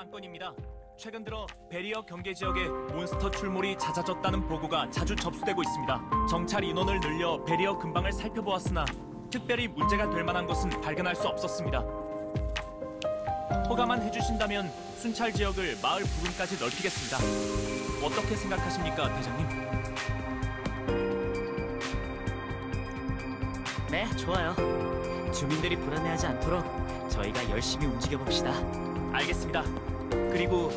안건입니다. 최근 들어 베리어 경계 지역에 몬스터 출몰이 잦아졌다는 보고가 자주 접수되고 있습니다. 정찰 인원을 늘려 베리어 근방을 살펴보았으나 특별히 문제가 될 만한 것은 발견할 수 없었습니다. 허가만 해주신다면 순찰 지역을 마을 부근까지 넓히겠습니다. 어떻게 생각하십니까, 대장님? 네, 좋아요. 주민들이 불안해하지 않도록 저희가 열심히 움직여 봅시다. 알겠습니다. 그리고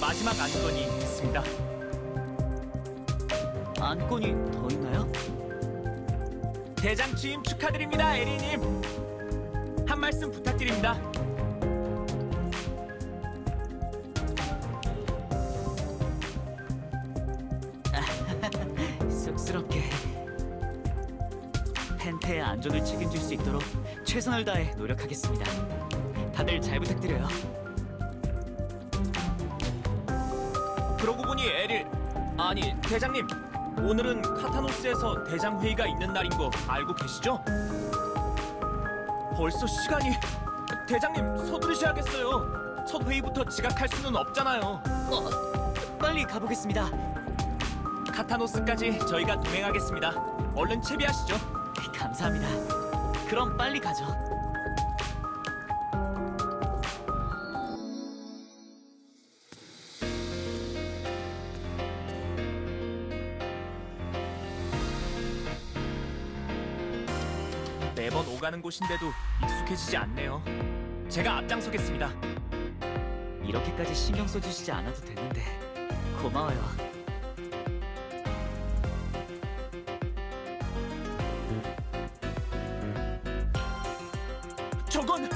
마지막 안건이 있습니다. 안건이 더 있나요? 대장 취임 축하드립니다, 에리님. 한 말씀 부탁드립니다. 쑥스럽게. 펜테의 안전을 책임질 수 있도록 최선을 다해 노력하겠습니다. 다들 잘 부탁드려요. 아니 대장님 오늘은 카타노스에서 대장 회의가 있는 날인 거 알고 계시죠? 벌써 시간이 대장님 서두르셔야겠어요. 첫 회의부터 지각할 수는 없잖아요. 빨리 가보겠습니다. 카타노스까지 저희가 동행하겠습니다. 얼른 채비하시죠. 감사합니다. 그럼 빨리 가죠. 가는 곳인데도 익숙해지지 않네요. 제가 앞장서겠습니다. 이렇게까지 신경 써주시지 않아도 되는데 고마워요. 저건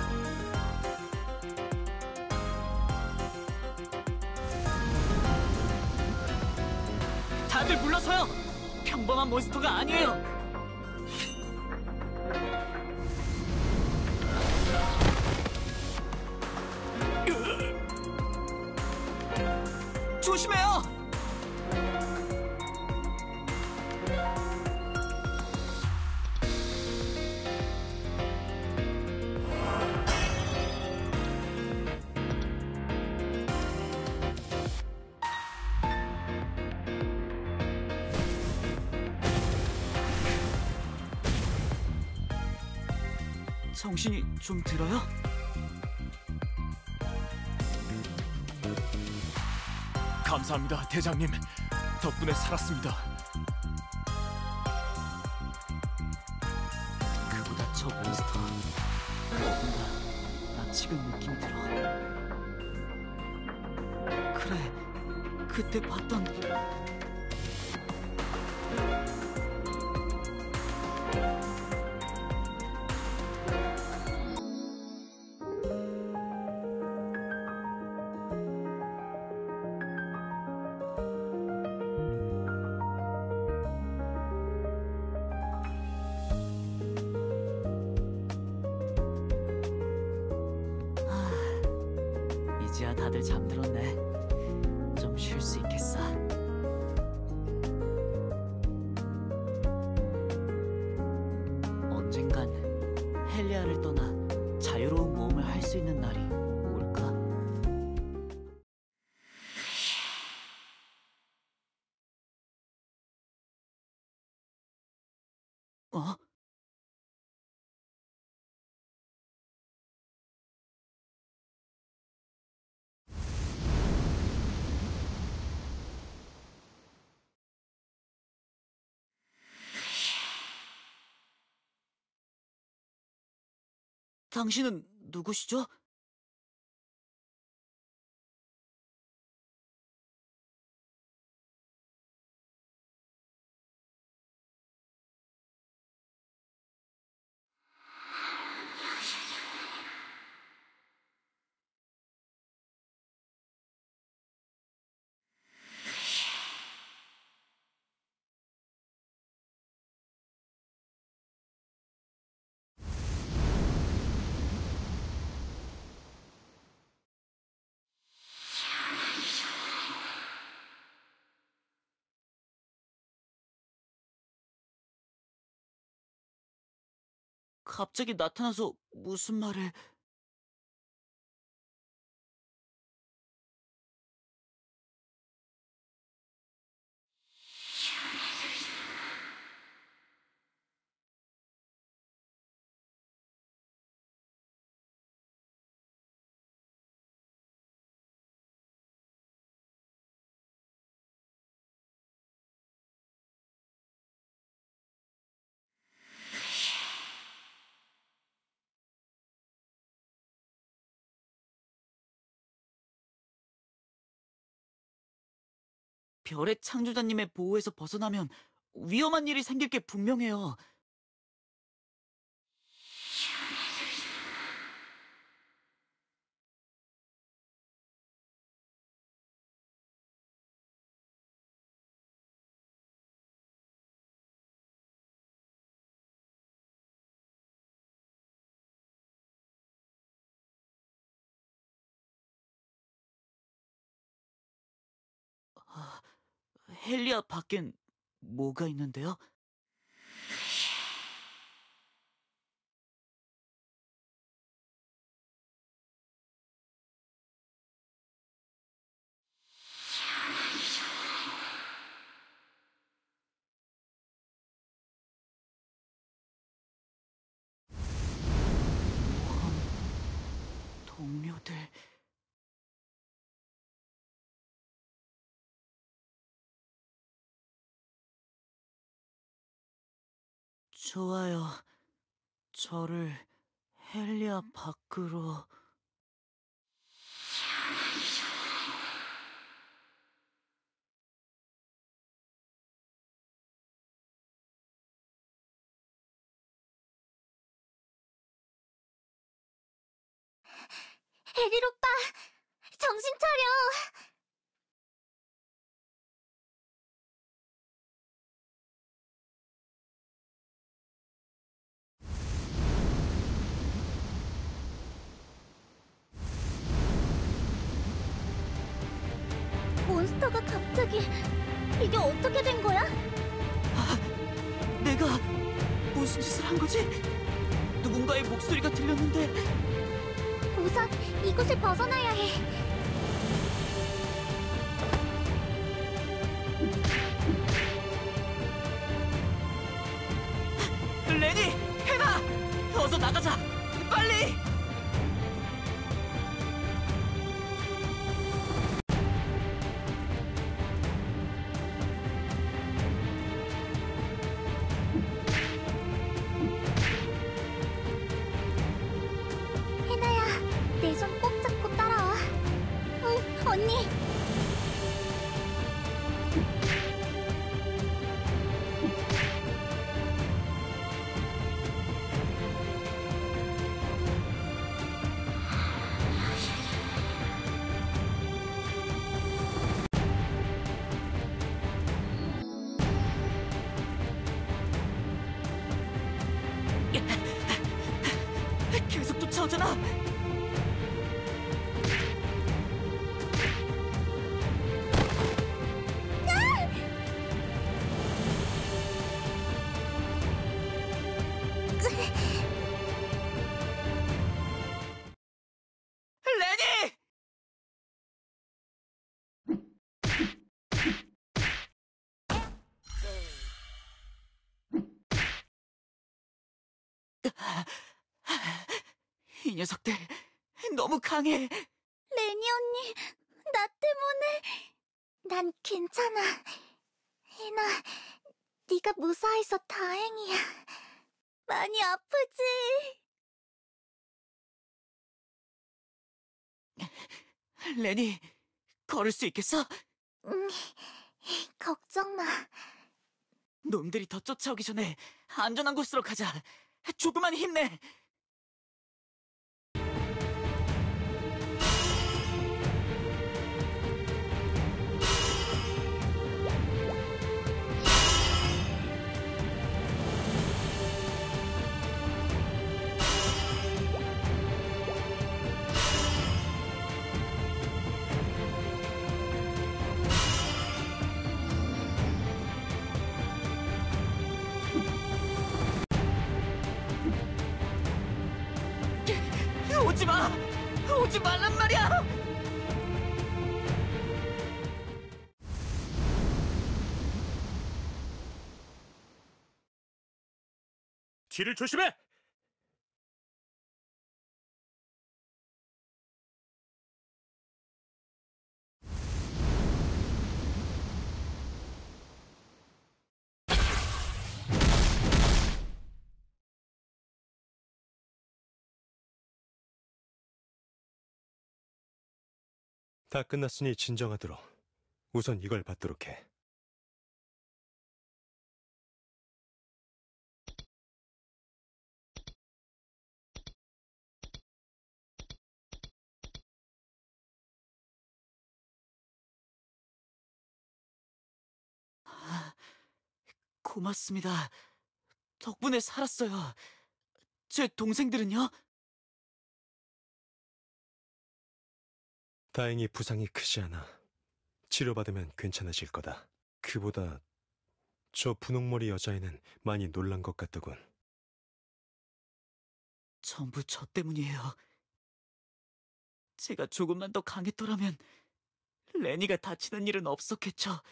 다들 물러서요. 평범한 몬스터가 아니에요. 좀 들어요? 감사합니다, 대장님. 덕분에 살았습니다. 그보다 저 몬스터 뭔가 나 지금 느낌이 들어 그래 그때 봤던 당신은 누구시죠? 갑자기 나타나서 무슨 말을... 별의 창조자님의 보호에서 벗어나면 위험한 일이 생길 게 분명해요. 헬리아 밖엔 뭐가 있는데요? 모험 동료들 좋아요. 저를 헬리아 밖으로 에릴 오빠, 정신 차려. 몬스터가 갑자기 이게 어떻게 된 거야? 내가 무슨 짓을 한 거지? 누군가의 목소리가 들렸는데 우선 이곳을 벗어나야 해. 레니! 해나! 어서 나가자! 빨리! 이 녀석들 너무 강해. 레니 언니, 나 때문에. 난 괜찮아. 해나, 네가 무사해서 다행이야. 많이 아프지? 레니, 걸을 수 있겠어? 음, 걱정 마. 놈들이 더 쫓아오기 전에 안전한 곳으로 가자. 조금만 힘내. 뒤를 조심해! 다 끝났으니 진정하도록. 우선 이걸 받도록 해. 고맙습니다. 덕분에 살았어요. 제 동생들은요? 다행히 부상이 크지 않아. 치료받으면 괜찮아질 거다. 그보다 저 분홍머리 여자애는 많이 놀란 것 같더군. 전부 저 때문이에요. 제가 조금만 더 강했더라면 레니가 다치는 일은 없었겠죠.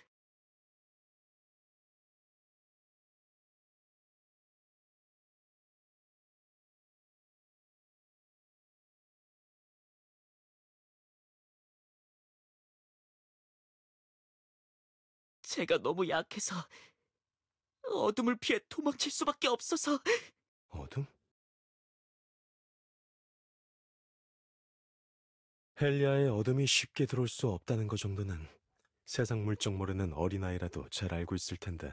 제가 너무 약해서 어둠을 피해 도망칠 수밖에 없어서 어둠? 헬리아의 어둠이 쉽게 들어올 수 없다는 것 정도는 세상 물정 모르는 어린아이라도 잘 알고 있을 텐데.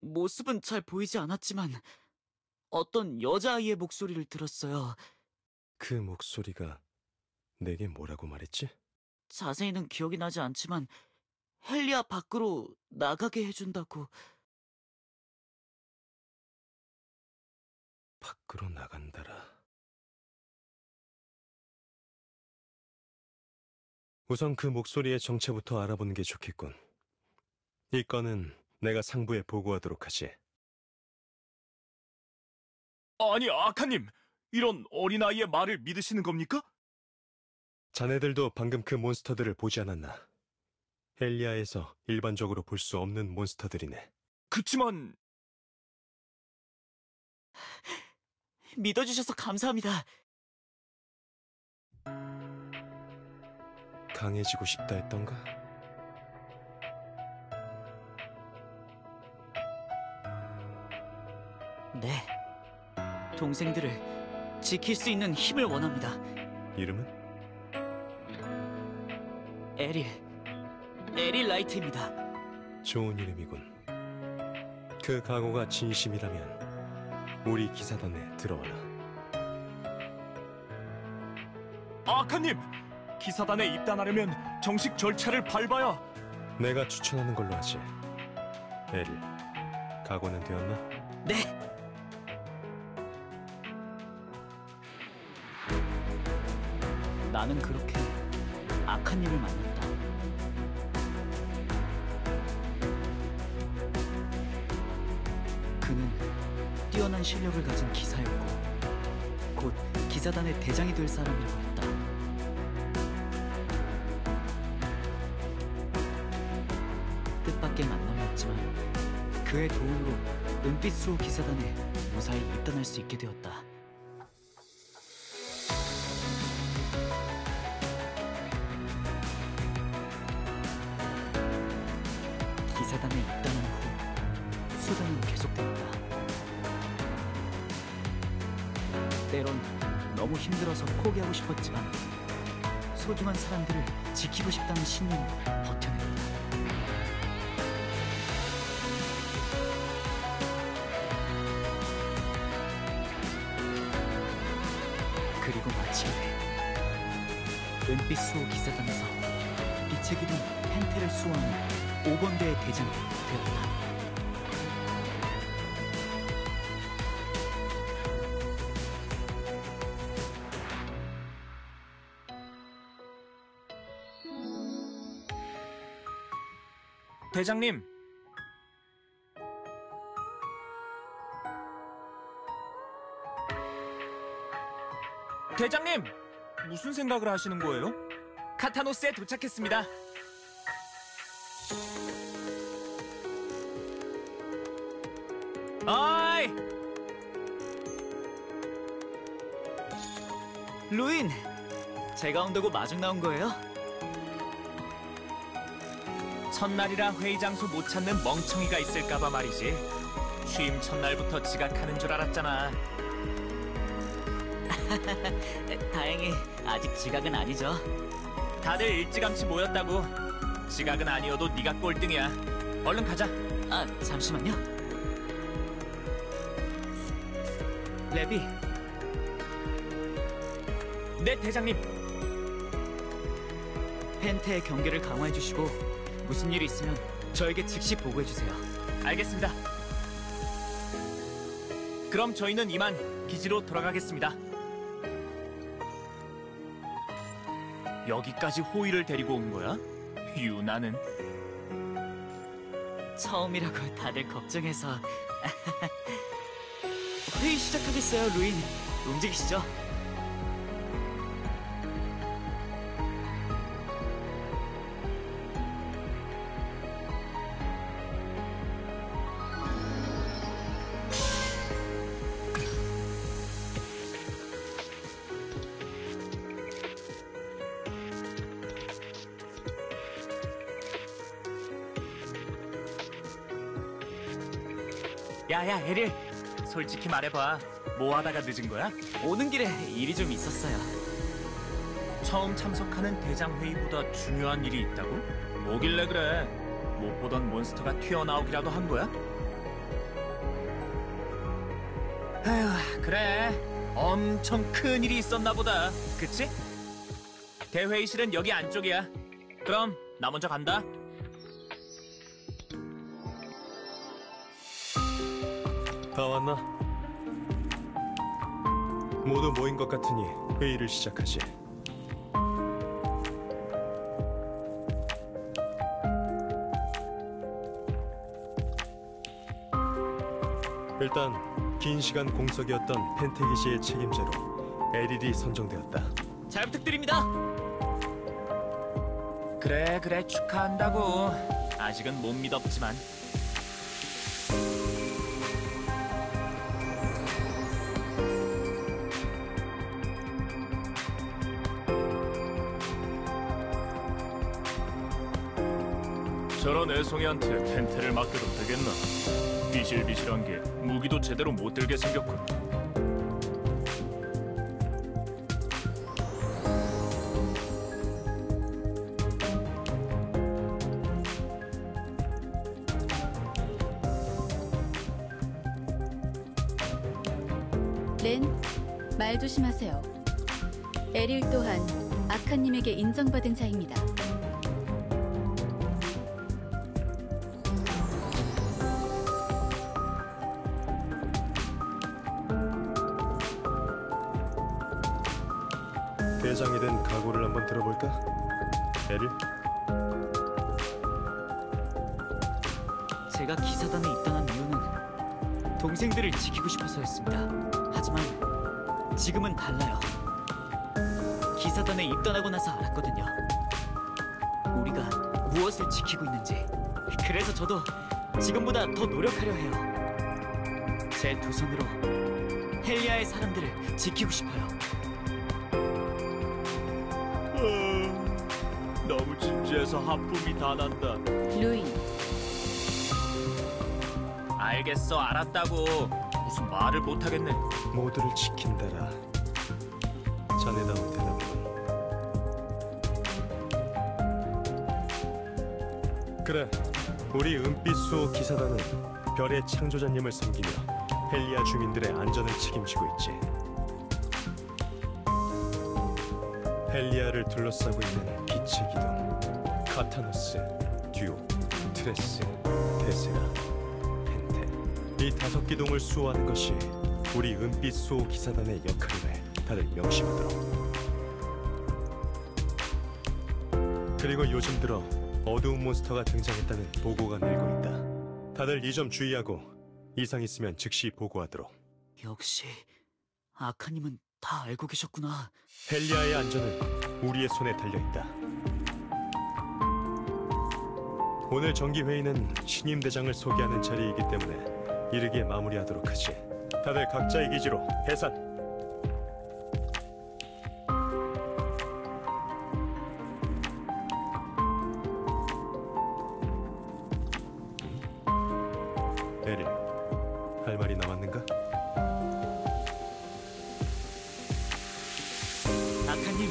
모습은 잘 보이지 않았지만 어떤 여자아이의 목소리를 들었어요. 그 목소리가 내게 뭐라고 말했지? 자세히는 기억이 나지 않지만 헬리아 밖으로 나가게 해준다고 밖으로 나간다라. 우선 그 목소리의 정체부터 알아보는 게 좋겠군. 이 건은 내가 상부에 보고하도록 하지. 아니 아카님, 이런 어린아이의 말을 믿으시는 겁니까? 자네들도 방금 그 몬스터들을 보지 않았나? 헬리아에서 일반적으로 볼 수 없는 몬스터들이네. 그치만 믿어주셔서 감사합니다. 강해지고 싶다 했던가? 네. 동생들을 지킬 수 있는 힘을 원합니다. 이름은? 에릴. 에릴 라이트입니다. 좋은 이름이군. 그 각오가 진심이라면 우리 기사단에 들어와라. 아카님, 기사단에 입단하려면 정식 절차를 밟아야 내가 추천하는 걸로 하지. 에릴, 각오는 되었나? 네. 나는 그렇게 악한 님을 만났다. 그는 뛰어난 실력을 가진 기사였고, 곧 기사단의 대장이 될 사람이라고 했다. 뜻밖의 만남이었지만 그의 도움으로 은빛 수호 기사단에 무사히 입단할 수 있게 되었다. 대장님. 대장님, 무슨 생각을 하시는 거예요? 카타노스에 도착했습니다. 아이, 루인! 제가 온다고 마중 나온 거예요? 첫날이라 회의 장소 못 찾는 멍청이가 있을까봐 말이지. 취임 첫날부터 지각하는 줄 알았잖아. 다행히 아직 지각은 아니죠. 다들 일찌감치 모였다고. 지각은 아니어도 네가 꼴등이야. 얼른 가자. 아, 잠시만요. 레비, 네 대장님. 펜테의 경계를 강화해 주시고 무슨 일이 있으면 저에게 즉시 보고해 주세요. 알겠습니다. 그럼 저희는 이만 기지로 돌아가겠습니다. 여기까지 호의를 데리고 온 거야? 유나는 처음이라고 다들 걱정해서 회의 시작하겠어요, 루인. 움직이시죠. 에릴 솔직히 말해봐 뭐 하다가 늦은 거야? 오는 길에 일이 좀 있었어요. 처음 참석하는 대장 회의보다 중요한 일이 있다고? 뭐길래 그래? 못 보던 몬스터가 튀어나오기라도 한 거야? 아휴 그래 엄청 큰 일이 있었나 보다 그치? 대회의실은 여기 안쪽이야 그럼 나 먼저 간다 다 왔나? 모두 모인 것 같으니 회의를 시작하지. 일단 긴 시간 공석이었던 펜테기시의 책임자로 에릴이 선정되었다. 잘 부탁드립니다. 그래 그래 축하한다고 아직은 못 믿었지만 애송이한테 펜테를 맡겨도 되겠나? 비실비실한 게 무기도 제대로 못 들게 생겼군. 렌, 말 조심하세요. 에릴 또한 아카님에게 인정받은 자입니다. 싶어서였습니다. 하지만 지금은 달라요. 기사단에 입단하고 나서 알았거든요. 우리가 무엇을 지키고 있는지. 그래서 저도 지금보다 더 노력하려 해요. 제 두 손으로 헬리아의 사람들을 지키고 싶어요. 너무 진지해서 하품이 다 난다. 루인, 알겠어, 알았다고. 무슨 말을 못 하겠네. 모두를 지킨다라. 자네다운 대답군. 그래, 우리 은빛 수호 기사단은 별의 창조자님을 섬기며 헬리아 주민들의 안전을 책임지고 있지. 헬리아를 둘러싸고 있는 빛의 기둥, 카타노스, 듀오, 트레스, 펜테. 이 다섯 기둥을 수호하는 것이 우리 은빛 수호 기사단의 역할임을 다들 명심하도록. 그리고 요즘 들어 어두운 몬스터가 등장했다는 보고가 늘고 있다. 다들 이 점 주의하고 이상 있으면 즉시 보고하도록. 역시 아카님은 다 알고 계셨구나. 헬리아의 안전은 우리의 손에 달려 있다. 오늘 정기 회의는 신임 대장을 소개하는 자리이기 때문에 이르게 마무리하도록 하지. 다들 각자의 기지로 해산. 에릴, 할 말이 남았는가? 아카님,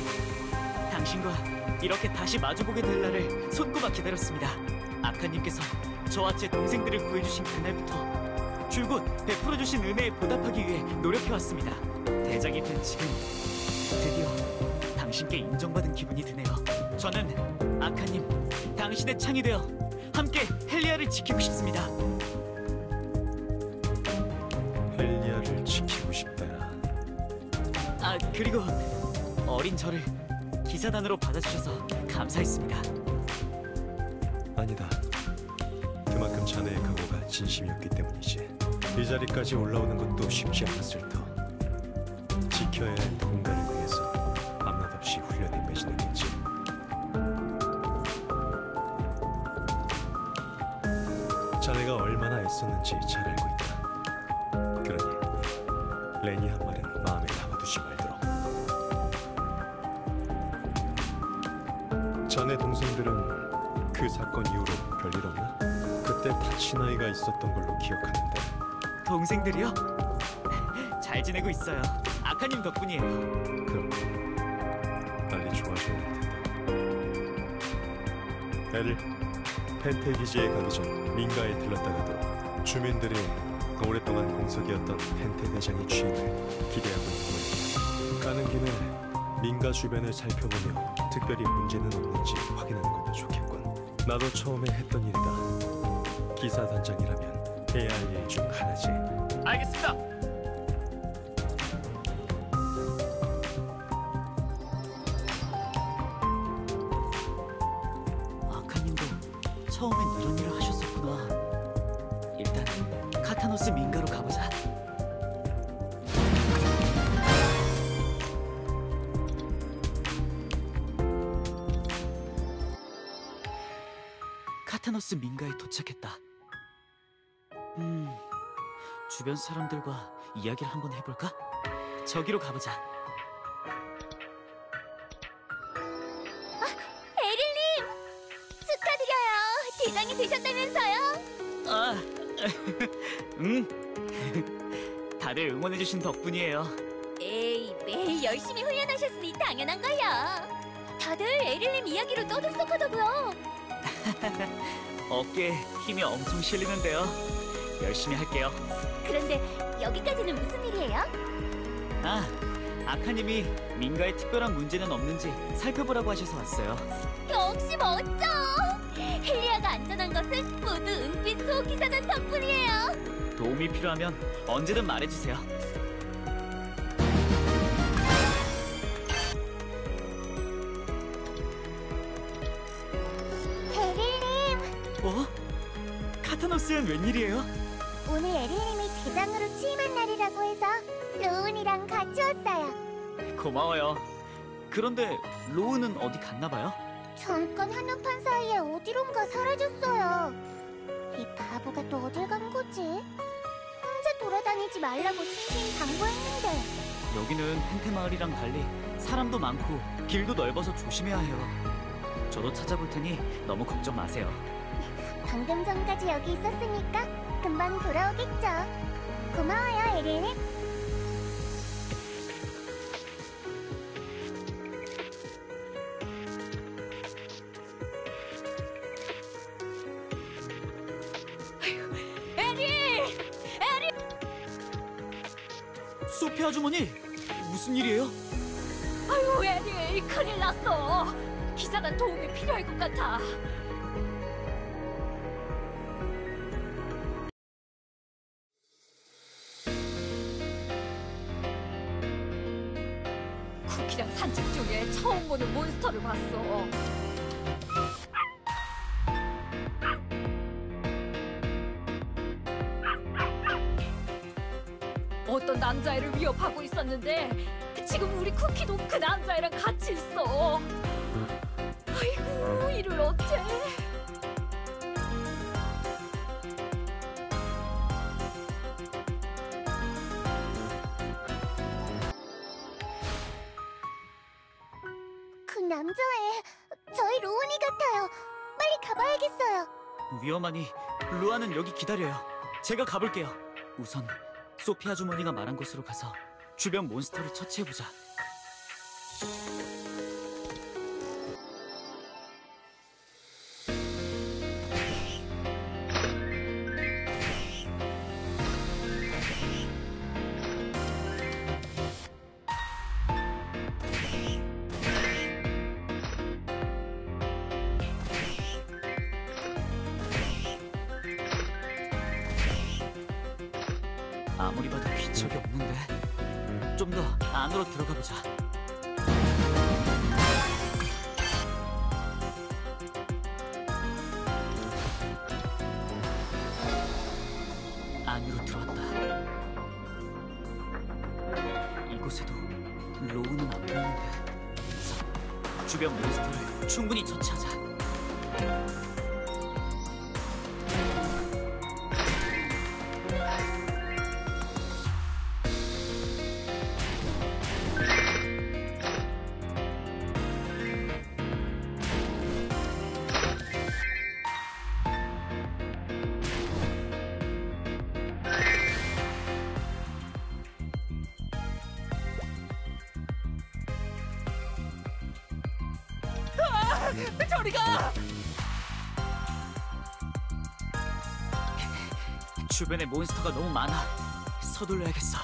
당신과 이렇게 다시 마주보게 될 날을 손꼽아 기다렸습니다. 아카님께서 저와 제 동생들을 구해주신 그날부터 줄곧 베풀어 주신 은혜에 보답하기 위해 노력해 왔습니다. 대장이 된 지금 드디어 당신께 인정받은 기분이 드네요. 저는 아카님, 당신의 창이 되어 함께 헬리아를 지키고 싶습니다. 헬리아를 지키고 싶다라. 아 그리고 어린 저를 기사단으로 받아주셔서 감사했습니다. 아니다. 그만큼 자네의 각오가 진심이었기 때문이지. 이 자리까지 올라오는 것도 쉽지 않았을 터. 지켜야 할 누군가를 위해서 밤낮 없이 훈련에 매진했겠지. 자네가 얼마나 애썼는지 잘 알고 있다. 그러니 레니 한 말은 마음에 담아두지 말도록. 자네 동생들은 그 사건 이후로 별일 없나? 그때 타치나이가 있었던 걸로 기억하는데 동생들이요? 잘 지내고 있어요. 아카님 덕분이에요. 그럼 빨리 좋아져야 할 텐데 에릴 펜테 기지에 가기 전 민가에 들렀다가도 주민들이 오랫동안 공석이었던 펜테 대장의 취임을 기대하고 모양이다 가는 김에 민가 주변을 살펴보며 특별히 문제는 없는지 확인하는 것도 좋겠군 나도 처음에 했던 일이다 기사 단장이라면 해야 할 일 중 하나지 알겠습니다. 아카님도 처음엔 이런 일을 하셨었구나. 일단 카타노스 민가로 가보자. 카타노스 민가에 도착했다. 음, 주변 사람들과 이야기를 한번 해볼까? 저기로 가보자. 에릴님! 축하드려요! 대장이 되셨다면서요? 아, 음. 다들 응원해주신 덕분이에요. 에이, 매일 열심히 훈련하셨으니 당연한 거야. 다들 에릴님 이야기로 떠들썩하다고요. 어깨에 힘이 엄청 실리는데요. 열심히 할게요. 그런데 여기까지는 무슨 일이에요? 아, 아카님이 민가에 특별한 문제는 없는지 살펴보라고 하셔서 왔어요. 역시 멋져! 헬리아가 안전한 것은 모두 은빛 소기사단 덕분이에요. 도움이 필요하면 언제든 말해주세요. 에릴님, 어? 카타노스는 웬일이에요? 오늘 에릴님이 대장으로 취임한 날이라고 해서 로운이랑 같이 왔어요. 고마워요. 그런데 로우는 어디 갔나 봐요? 잠깐 한눈판 사이에 어디론가 사라졌어요. 이 바보가 또 어딜 간 거지? 혼자 돌아다니지 말라고 신신당부했는데 여기는 펜테 마을이랑 달리 사람도 많고 길도 넓어서 조심해야 해요. 저도 찾아볼 테니 너무 걱정 마세요. 방금 전까지 여기 있었으니까 금방 돌아오겠죠. 고마워요. 에릴! 소피 아주머니 무슨 일이에요? 아유, 에릴, 큰일 났어. 기사단 도움이 필요할 것 같아. 제가 가볼게요. 우선 소피 아주머니가 말한 곳으로 가서 주변 몬스터를 처치해보자. 주변에 몬스터가 너무 많아. 서둘러야겠어.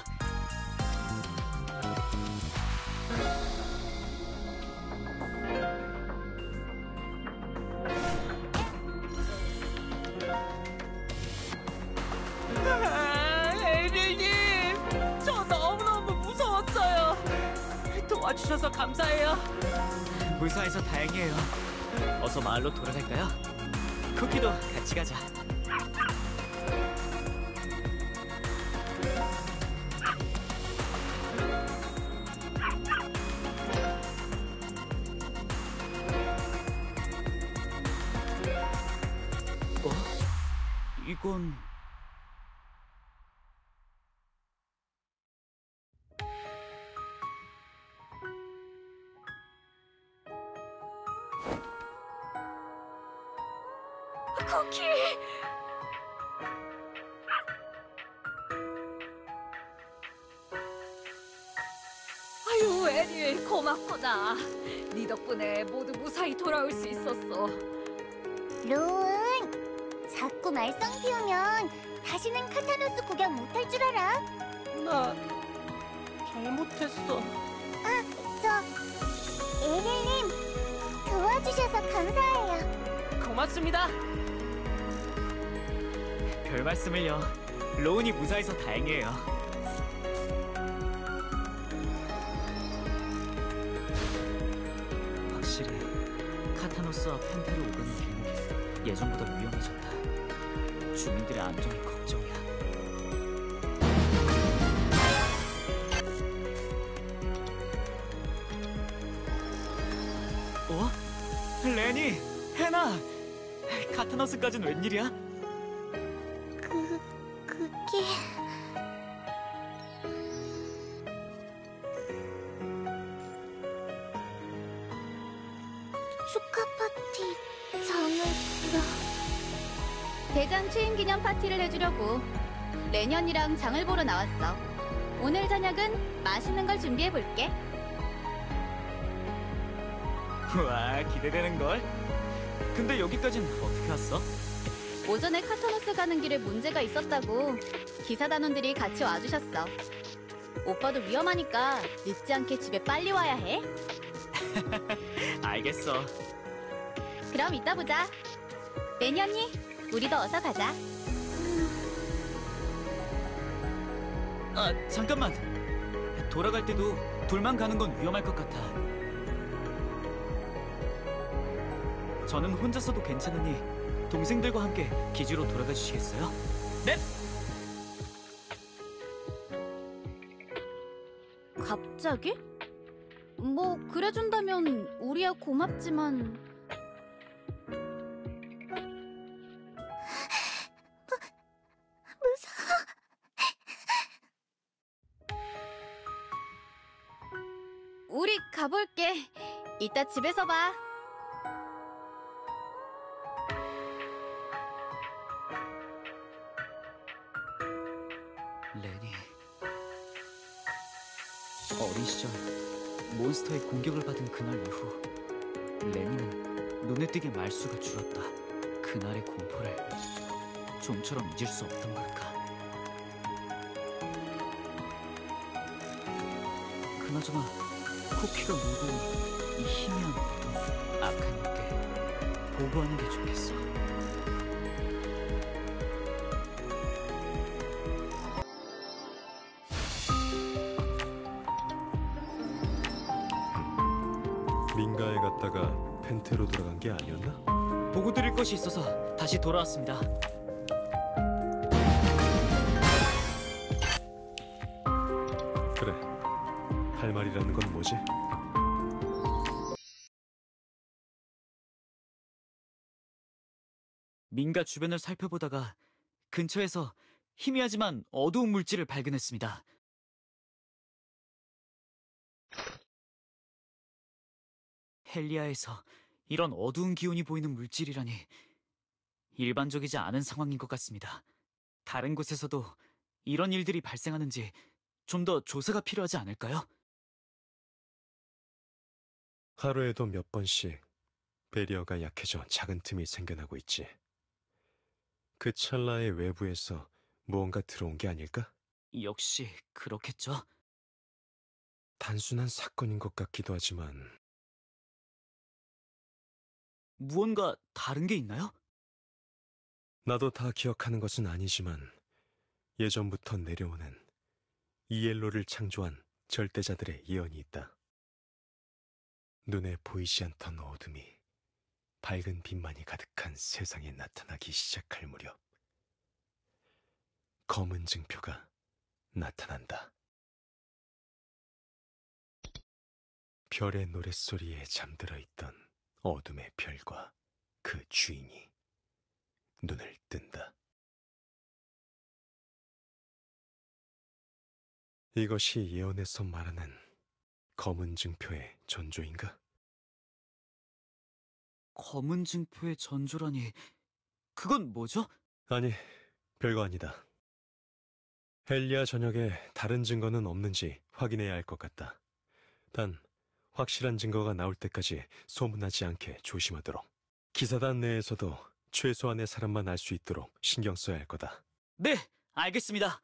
에릴님, 저 너무너무 무서웠어요. 도와주셔서 감사해요. 무사해서 다행이에요. 어서 마을로 돌아갈까요? 쿠키도 같이 가자. 말썽 피우면 다시는 카타노스 구경 못할 줄 알아. 나 잘못했어. 저 에릴님 도와주셔서 감사해요. 고맙습니다. 별 말씀을요. 로운이 무사해서 다행이에요. 확실히 카타노스와 펜타를 오가는 길목이 예전보다 위험해졌다. 안전이 걱정이야. 어? 레니, 해나, 카타노스까진 웬일이야? 레년이랑 장을 보러 나왔어. 오늘 저녁은 맛있는 걸 준비해 볼게. 와, 기대되는 걸. 근데 여기까진 어떻게 왔어? 오전에 카타노스 가는 길에 문제가 있었다고 기사단원들이 같이 와주셨어. 오빠도 위험하니까 늦지 않게 집에 빨리 와야 해. 알겠어. 그럼 이따 보자. 언니, 우리도 어서 가자. 아, 잠깐만. 돌아갈 때도 둘만 가는 건 위험할 것 같아. 저는 혼자서도 괜찮으니 동생들과 함께 기지로 돌아가 주시겠어요? 네. 갑자기? 뭐 그래준다면 우리야 고맙지만 이따 집에서 봐. 레니. 어린 시절 몬스터의 공격을 받은 그날 이후 레니는 눈에 띄게 말수가 줄었다. 그날의 공포를 좀처럼 잊을 수 없던 걸까? 그나저나 쿠키가 물고 이 힘이 없던 악한 육계 보고하는 게 좋겠어. 민가에 갔다가 펜테로 돌아간 게 아니었나? 보고 드릴 것이 있어서 다시 돌아왔습니다. 주변을 살펴보다가 근처에서 희미하지만 어두운 물질을 발견했습니다. 헬리아에서 이런 어두운 기운이 보이는 물질이라니 일반적이지 않은 상황인 것 같습니다. 다른 곳에서도 이런 일들이 발생하는지 좀 더 조사가 필요하지 않을까요? 하루에도 몇 번씩 베리어가 약해져 작은 틈이 생겨나고 있지. 그 찰나의 외부에서 무언가 들어온 게 아닐까? 역시 그렇겠죠? 단순한 사건인 것 같기도 하지만 무언가 다른 게 있나요? 나도 다 기억하는 것은 아니지만 예전부터 내려오는 이엘로를 창조한 절대자들의 예언이 있다. 눈에 보이지 않던 어둠이 밝은 빛만이 가득한 세상에 나타나기 시작할 무렵 검은 증표가 나타난다. 별의 노랫소리에 잠들어 있던 어둠의 별과 그 주인이 눈을 뜬다. 이것이 예언에서 말하는 검은 증표의 전조인가? 검은 증표의 전조라니 그건 뭐죠? 아니, 별거 아니다. 헬리아 전역에 다른 증거는 없는지 확인해야 할 것 같다. 단, 확실한 증거가 나올 때까지 소문나지 않게 조심하도록. 기사단 내에서도 최소한의 사람만 알 수 있도록 신경 써야 할 거다. 네, 알겠습니다.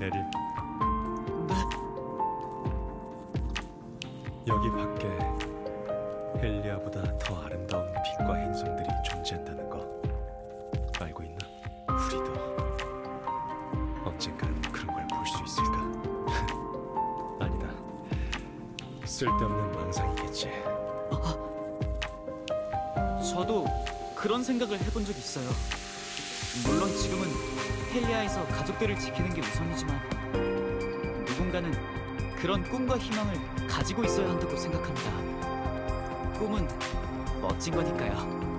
네, 여기 밖에 헬리아보다 더 아름다운 빛과 행성들이 존재한다는 거 알고 있나? 우리도 언젠간 그런 걸 볼 수 있을까? 아니다. 쓸데없는 망상이겠지. 저도 그런 생각을 해본 적 있어요. 물론 지금은 헬리아에서 가족들을 지키는 게 우선이지만 누군가는 그런 꿈과 희망을 가지고 있어야 한다고 생각합니다. 꿈은 멋진 거니까요.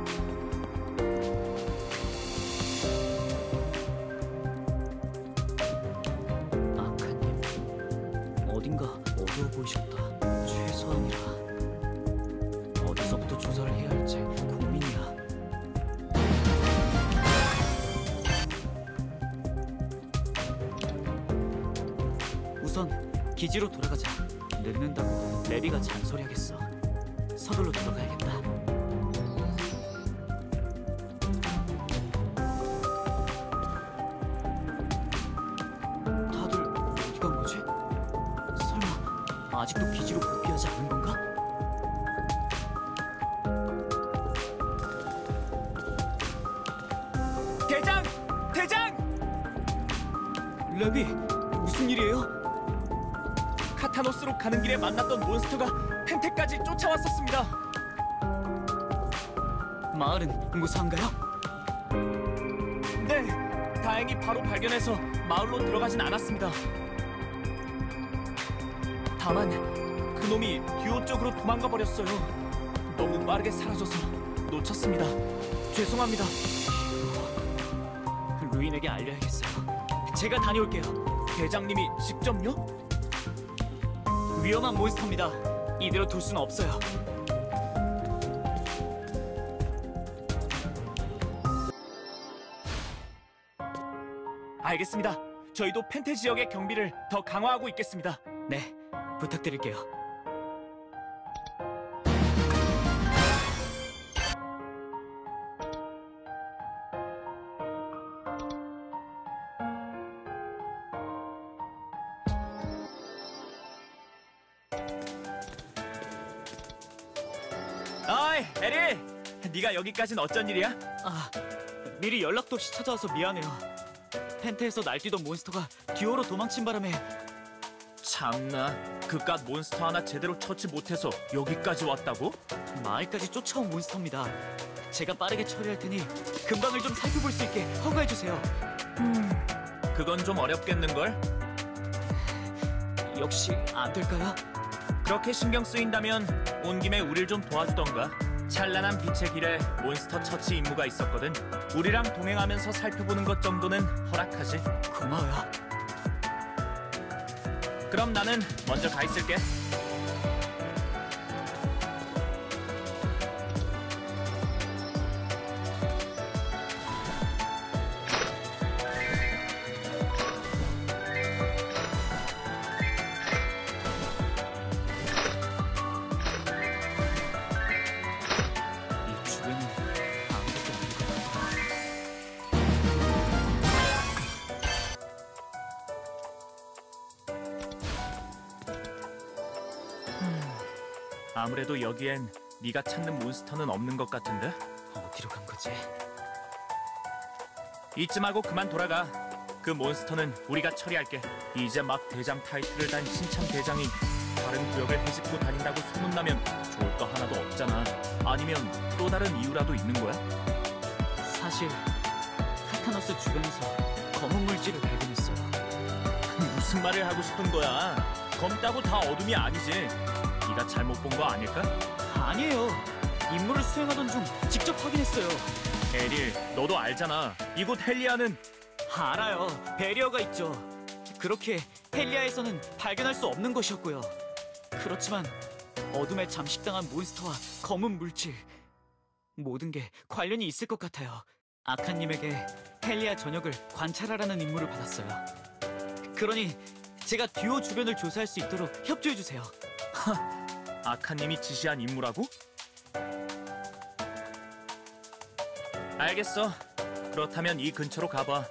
않았습니다. 다만 그놈이 듀오 쪽으로 도망가 버렸어요. 너무 빠르게 사라져서 놓쳤습니다. 죄송합니다. 루인에게 알려야겠어요. 제가 다녀올게요. 대장님이 직접요? 위험한 몬스터입니다. 이대로 둘 수는 없어요. 알겠습니다. 저희도 펜테 지역의 경비를 더 강화하고 있겠습니다. 네, 부탁드릴게요. 어이, 에리! 네가 여기까진 어쩐 일이야? 아, 미리 연락도 없이 찾아와서 미안해요. 펜트에서 날뛰던 몬스터가 듀오로 도망친 바람에 참나 그깟 몬스터 하나 제대로 처치 못해서 여기까지 왔다고? 마을까지 쫓아온 몬스터입니다. 제가 빠르게 처리할 테니 근방을 좀 살펴볼 수 있게 허가해 주세요. 그건 좀 어렵겠는걸? 역시 안 될까요? 그렇게 신경 쓰인다면 온 김에 우릴 좀 도와주던가 찬란한 빛의 길에 몬스터 처치 임무가 있었거든. 우리랑 동행하면서 살펴보는 것 정도는 허락하지. 고마워요. 그럼 나는 먼저 가 있을게 여기엔 네가 찾는 몬스터는 없는 것 같은데 어디로 간 거지? 이쯤하고 그만 돌아가 그 몬스터는 우리가 처리할게 이제 막 대장 타이틀을 단 신참 대장이 다른 구역을 헤집고 다닌다고 소문나면 좋을 거 하나도 없잖아 아니면 또 다른 이유라도 있는 거야? 사실 카타너스 주변에서 검은 물질을 발견했어요. 무슨 말을 하고 싶은 거야? 검다고 다 어둠이 아니지. 네가 잘못 본 거 아닐까? 아니에요. 임무를 수행하던 중 직접 확인했어요. 에릴, 너도 알잖아. 이곳 헬리아는 알아요. 배리어가 있죠. 그렇게 헬리아에서는 발견할 수 없는 것이었고요. 그렇지만 어둠에 잠식당한 몬스터와 검은 물질 모든 게 관련이 있을 것 같아요. 아카님에게 헬리아 전역을 관찰하라는 임무를 받았어요. 그러니 제가 듀오 주변을 조사할 수 있도록 협조해 주세요. 아카님이 지시한 임무라고? 알겠어. 그렇다면 이 근처로 가봐.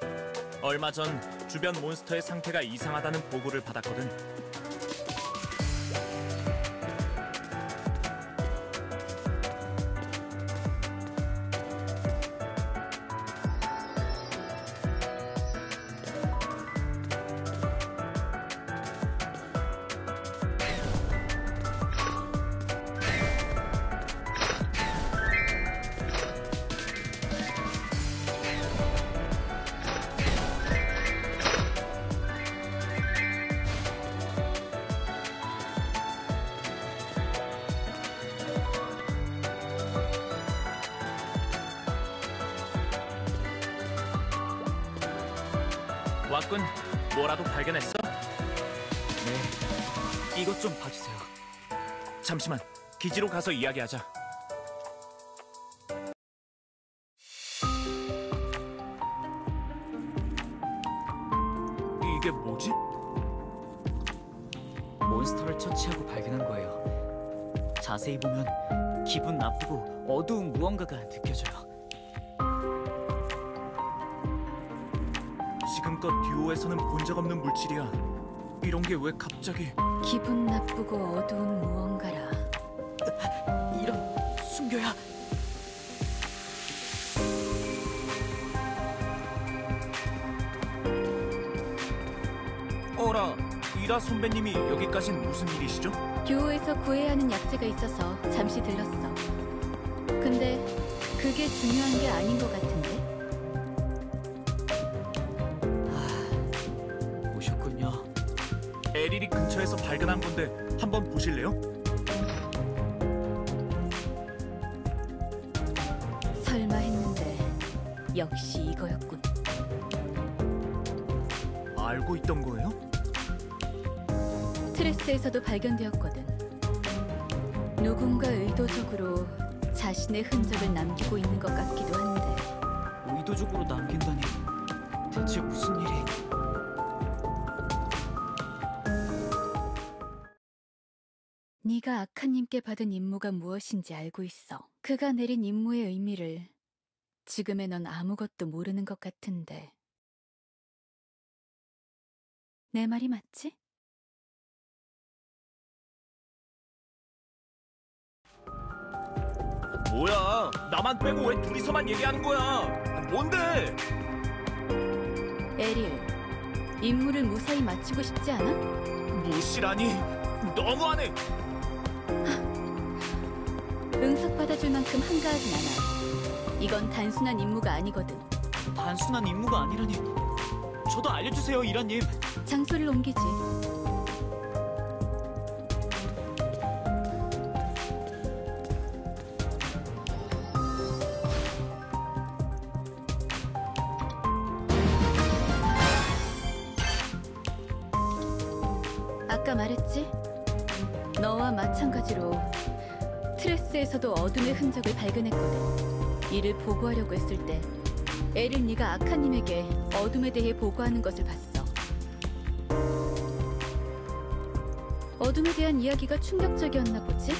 얼마 전 주변 몬스터의 상태가 이상하다는 보고를 받았거든. 이야기하자. 선배님이 여기까진 무슨 일이시죠? 교호에서 구해야 하는 약재가 있어서 잠시 들렀어. 근데 그게 중요한 게 아닌 것 같은데? 오셨군요. 에릴이 근처에서 발견한 건데 한번 보실래요? 설마 했는데 역시 스트레스에서도 발견되었거든. 누군가 의도적으로 자신의 흔적을 남기고 있는 것 같기도 한데 의도적으로 남긴다니 대체 무슨 일이? 네가 아카님께 받은 임무가 무엇인지 알고 있어. 그가 내린 임무의 의미를 지금의 넌 아무것도 모르는 것 같은데. 내 말이 맞지? 뭐야? 나만 빼고 왜 둘이서만 얘기하는 거야? 뭔데? 에릴, 임무를 무사히 마치고 싶지 않아? 무시라니 너무하네. 응석 받아줄 만큼 한가하진 않아. 이건 단순한 임무가 아니거든. 단순한 임무가 아니라니. 저도 알려주세요, 이란님. 장소를 옮기지. 마찬가지로 트레스에서도 어둠의 흔적을 발견했거든. 이를 보고하려고 했을 때 에릴 네가 아카님에게 어둠에 대해 보고하는 것을 봤어. 어둠에 대한 이야기가 충격적이었나 보지?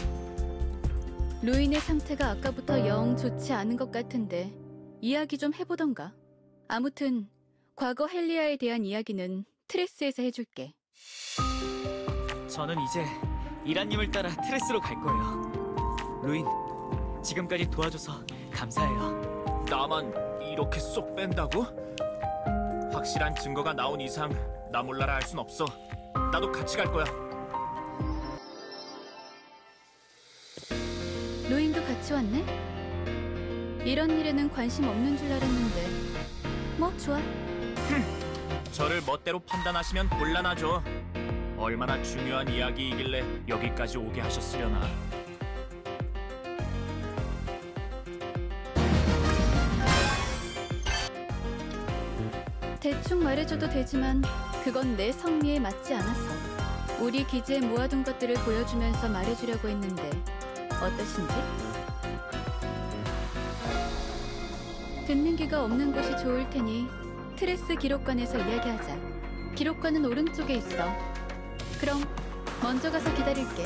루인의 상태가 아까부터 영 좋지 않은 것 같은데 이야기 좀 해보던가. 아무튼 과거 헬리아에 대한 이야기는 트레스에서 해줄게. 저는 이제 이란님을 따라 트레스로 갈 거예요. 루인, 지금까지 도와줘서 감사해요. 나만 이렇게 쏙 뺀다고? 확실한 증거가 나온 이상 나 몰라라 할 순 없어. 나도 같이 갈 거야. 루인도 같이 왔네? 이런 일에는 관심 없는 줄 알았는데 뭐 좋아 저를 멋대로 판단하시면 곤란하죠. 얼마나 중요한 이야기이길래 여기까지 오게 하셨으려나. 대충 말해줘도 되지만 그건 내 성미에 맞지 않아서 우리 기지에 모아둔 것들을 보여주면서 말해주려고 했는데 어떠신지? 듣는 귀가 없는 곳이 좋을 테니 트레스 기록관에서 이야기하자. 기록관은 오른쪽에 있어. 그럼 먼저 가서 기다릴게.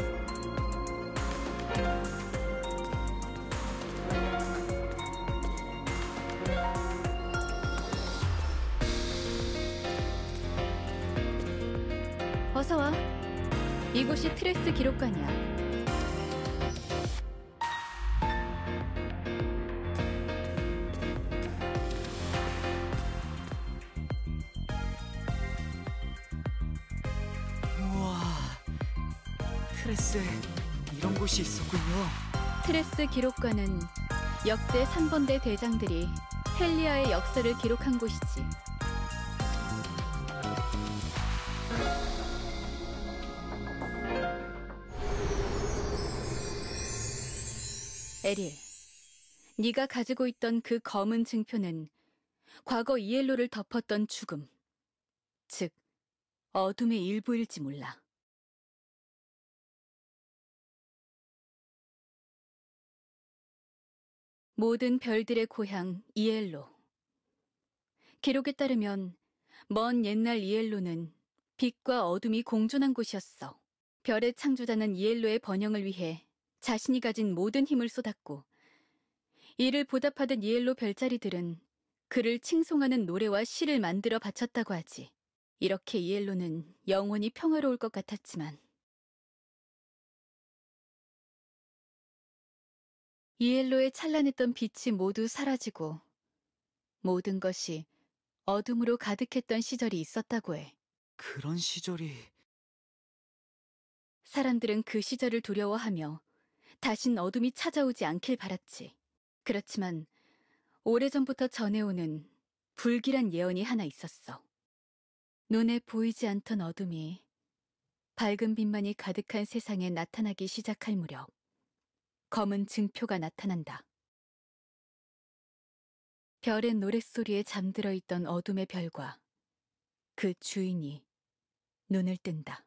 어서 와. 이곳이 트레스 기록관이야. 트레스 기록관은 역대 3번대 대장들이 헬리아의 역사를 기록한 곳이지. 에릴, 네가 가지고 있던 그 검은 증표는 과거 이엘로를 덮었던 죽음, 즉 어둠의 일부일지 몰라. 모든 별들의 고향 이엘로. 기록에 따르면 먼 옛날 이엘로는 빛과 어둠이 공존한 곳이었어. 별의 창조자는 이엘로의 번영을 위해 자신이 가진 모든 힘을 쏟았고 이를 보답하던 이엘로 별자리들은 그를 칭송하는 노래와 시를 만들어 바쳤다고 하지. 이렇게 이엘로는 영원히 평화로울 것 같았지만 이엘로의 찬란했던 빛이 모두 사라지고 모든 것이 어둠으로 가득했던 시절이 있었다고 해. 그런 시절이 사람들은 그 시절을 두려워하며 다신 어둠이 찾아오지 않길 바랐지. 그렇지만 오래전부터 전해오는 불길한 예언이 하나 있었어. 눈에 보이지 않던 어둠이 밝은 빛만이 가득한 세상에 나타나기 시작할 무렵 검은 증표가 나타난다. 별의 노랫소리에 잠들어 있던 어둠의 별과 그 주인이 눈을 뜬다.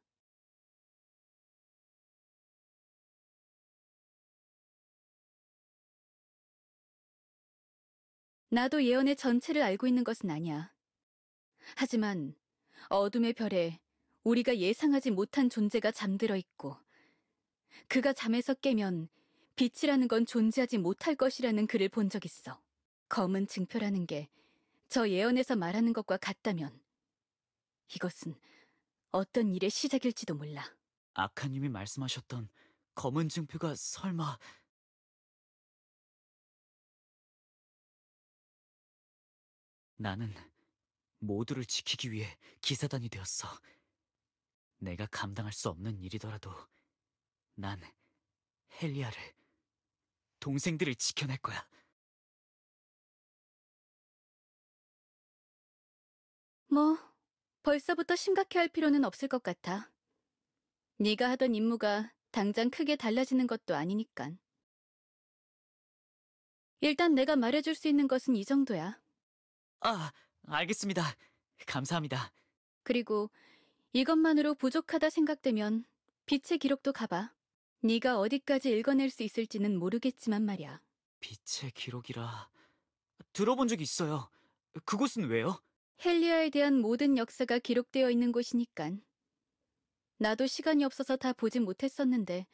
나도 예언의 전체를 알고 있는 것은 아니야. 하지만 어둠의 별에 우리가 예상하지 못한 존재가 잠들어 있고 그가 잠에서 깨면 빛이라는 건 존재하지 못할 것이라는 글을 본 적 있어. 검은 증표라는 게 저 예언에서 말하는 것과 같다면 이것은 어떤 일의 시작일지도 몰라. 아카님이 말씀하셨던 검은 증표가 설마 나는 모두를 지키기 위해 기사단이 되었어. 내가 감당할 수 없는 일이더라도 난 헬리아를, 동생들을 지켜낼 거야. 뭐 벌써부터 심각해할 필요는 없을 것 같아. 네가 하던 임무가 당장 크게 달라지는 것도 아니니깐. 일단 내가 말해줄 수 있는 것은 이 정도야. 아, 알겠습니다. 감사합니다. 그리고 이것만으로 부족하다 생각되면 빛의 기록도 가봐. 네가 어디까지 읽어낼 수 있을지는 모르겠지만 말이야. 빛의 기록이라 들어본 적 있어요. 그곳은 왜요? 헬리아에 대한 모든 역사가 기록되어 있는 곳이니깐. 나도 시간이 없어서 다 보진 못했었는데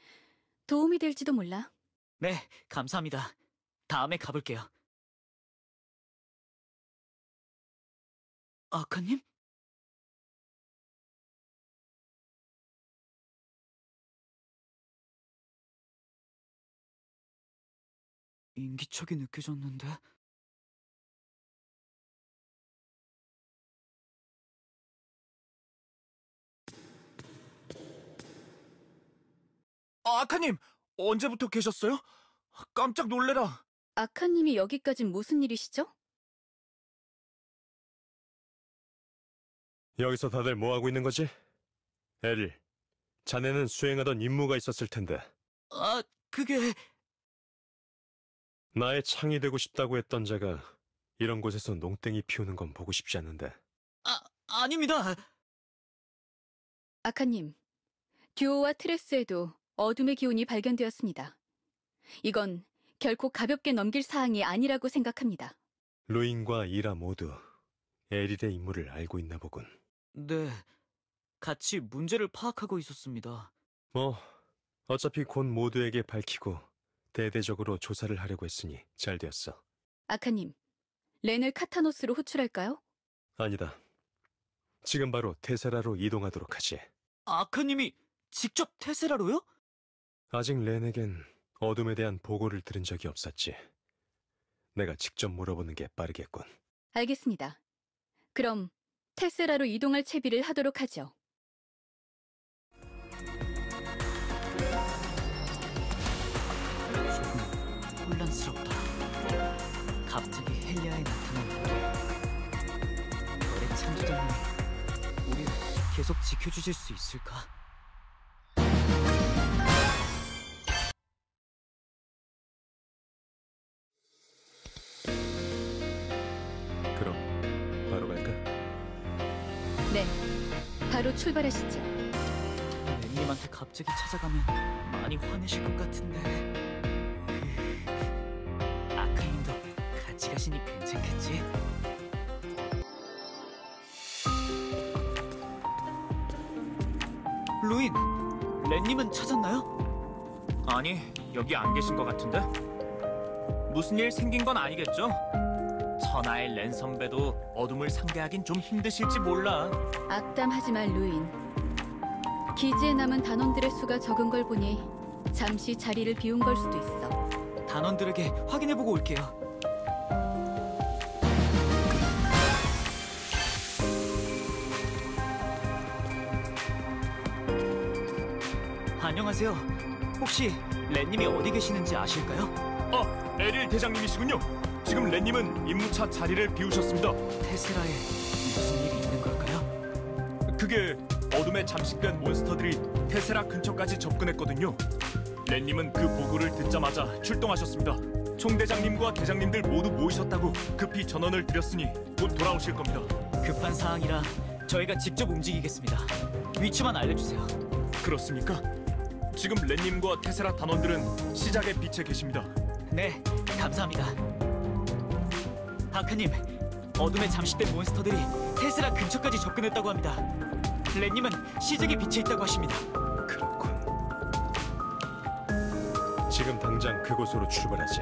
도움이 될지도 몰라. 네, 감사합니다. 다음에 가볼게요. 아카님? 인기척이 느껴졌는데? 아, 아카님 언제부터 계셨어요? 깜짝 놀래라. 아카님이 여기까진 무슨 일이시죠? 여기서 다들 뭐 하고 있는 거지? 에릴, 자네는 수행하던 임무가 있었을 텐데 아, 그게... 나의 창이 되고 싶다고 했던 자가 이런 곳에서 농땡이 피우는 건 보고 싶지 않는데 아, 아닙니다. 아카님, 듀오와 트레스에도 어둠의 기운이 발견되었습니다. 이건 결코 가볍게 넘길 사항이 아니라고 생각합니다. 루인과 이라 모두 에릴의 임무를 알고 있나 보군. 네, 같이 문제를 파악하고 있었습니다. 뭐 어차피 곧 모두에게 밝히고 대대적으로 조사를 하려고 했으니 잘 되었어. 아카님, 렌을 카타노스로 호출할까요? 아니다. 지금 바로 테세라로 이동하도록 하지. 아카님이 직접 테세라로요? 아직 렌에겐 어둠에 대한 보고를 들은 적이 없었지. 내가 직접 물어보는 게 빠르겠군. 알겠습니다. 그럼 테스라로 이동할 채비를 하도록 하죠. 혼란스럽다. 갑자기 헬리아에 나타난 것도 별의 창조자님이 우리를 계속 지켜주실 수 있을까? 그럼 바로 갈까? 네, 바로 출발하시죠. 랜님한테 갑자기 찾아가면 많이 화내실 것 같은데. 같이 가시니 괜찮겠지? 루인, 랜님은 찾았나요? 아니 여기 안 계신 것 같은데? 무슨 일 생긴 건 아니겠죠? 천하의 렌 선배도 어둠을 상대하긴 좀 힘드실지 몰라. 악담하지 말 루인. 기지에 남은 단원들의 수가 적은 걸 보니 잠시 자리를 비운 걸 수도 있어. 단원들에게 확인해보고 올게요. 안녕하세요. 혹시 랜님이 어디 계시는지 아실까요? 어, 에릴 대장님이시군요. 지금 렌님은 임무차 자리를 비우셨습니다. 테스라에 무슨 일이 있는 걸까요? 그게 어둠에 잠식된 몬스터들이 테세라 근처까지 접근했거든요. 렌님은 그 보고를 듣자마자 출동하셨습니다. 총대장님과 대장님들 모두 모이셨다고 급히 전원을 드렸으니 곧 돌아오실 겁니다. 급한 사항이라 저희가 직접 움직이겠습니다. 위치만 알려주세요. 그렇습니까? 지금 렌님과 테세라 단원들은 시작의 빛에 계십니다. 네, 감사합니다. 아카님, 어둠에 잠식된 몬스터들이 테스라 근처까지 접근했다고 합니다. 랜님은 시작의 빛에 있다고 하십니다. 그렇군. 지금 당장 그곳으로 출발하지.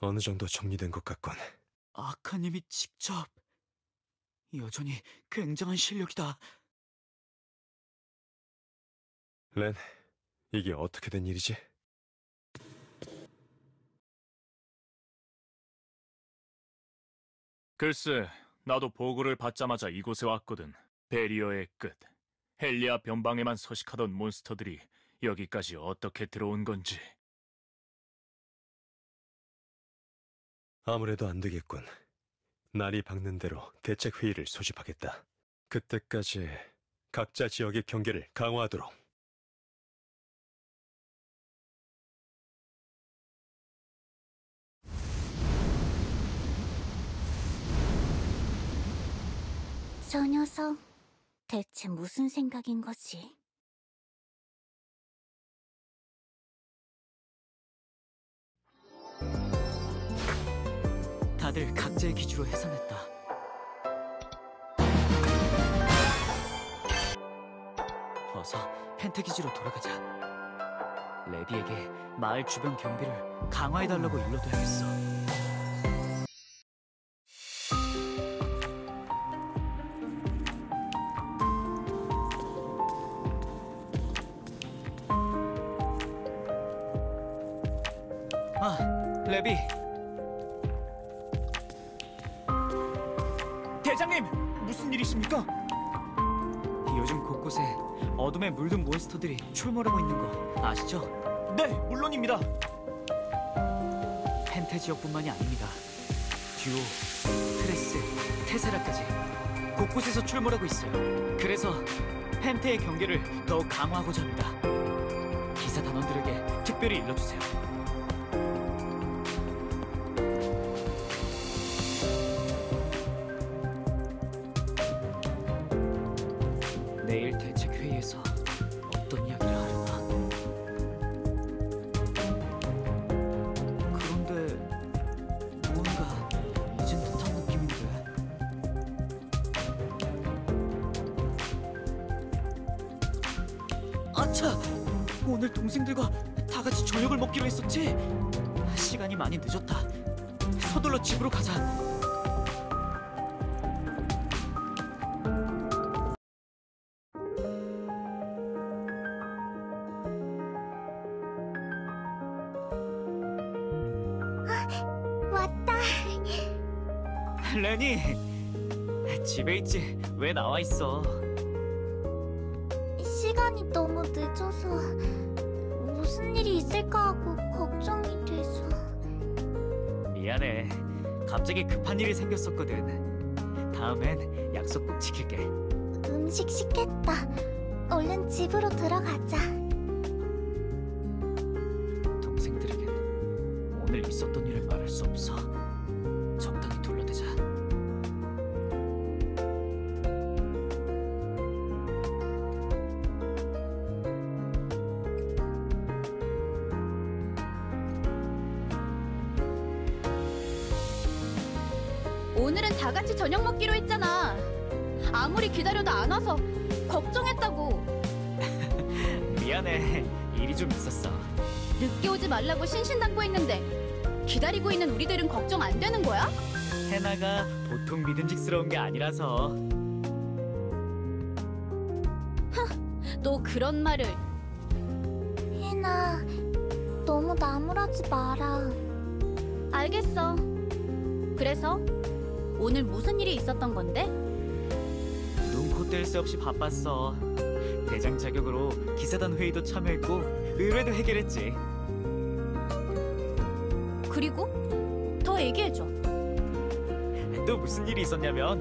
어느 정도 정리된 것 같군. 아카님이 직접 여전히 굉장한 실력이다. 렌, 이게 어떻게 된 일이지? 글쎄 나도 보고를 받자마자 이곳에 왔거든 베리어의 끝 헬리아 변방에만 서식하던 몬스터들이 여기까지 어떻게 들어온 건지 아무래도 안 되겠군. 날이 밝는 대로 대책 회의를 소집하겠다. 그때까지 각자 지역의 경계를 강화하도록. 저 녀석 대체 무슨 생각인 거지? 다들 각자의 기주로 해산했다. 어서 펜트 기지로 돌아가자. 레비에게 마을 주변 경비를 강화해달라고 일러둬야겠어. 아, 레비. 무슨 일이십니까? 요즘 곳곳에 어둠에 물든 몬스터들이 출몰하고 있는 거 아시죠? 네 물론입니다 펜테 지역뿐만이 아닙니다. 듀오, 트레스, 테세라까지 곳곳에서 출몰하고 있어요. 그래서 펜테의 경계를 더욱 강화하고자 합니다. 기사 단원들에게 특별히 일러주세요. 왜나 오늘은 다 같이 저녁 먹기로 했잖아. 아무리 기다려도 안 와서 걱정했다고. 미안해. 일이 좀 있었어. 늦게 오지 말라고 신신당부했는데 기다리고 있는 우리들은 걱정 안 되는 거야? 해나가 보통 믿음직스러운 게 아니라서. 또 그런 말을 혜나, 너무 나무라지 마라. 알겠어. 그래서 오늘 무슨 일이 있었던 건데? 눈코 뗄 새 없이 바빴어. 대장 자격으로 기사단 회의도 참여했고 의뢰도 해결했지. 그리고 더 얘기해줘. 또 무슨 일이 있었냐면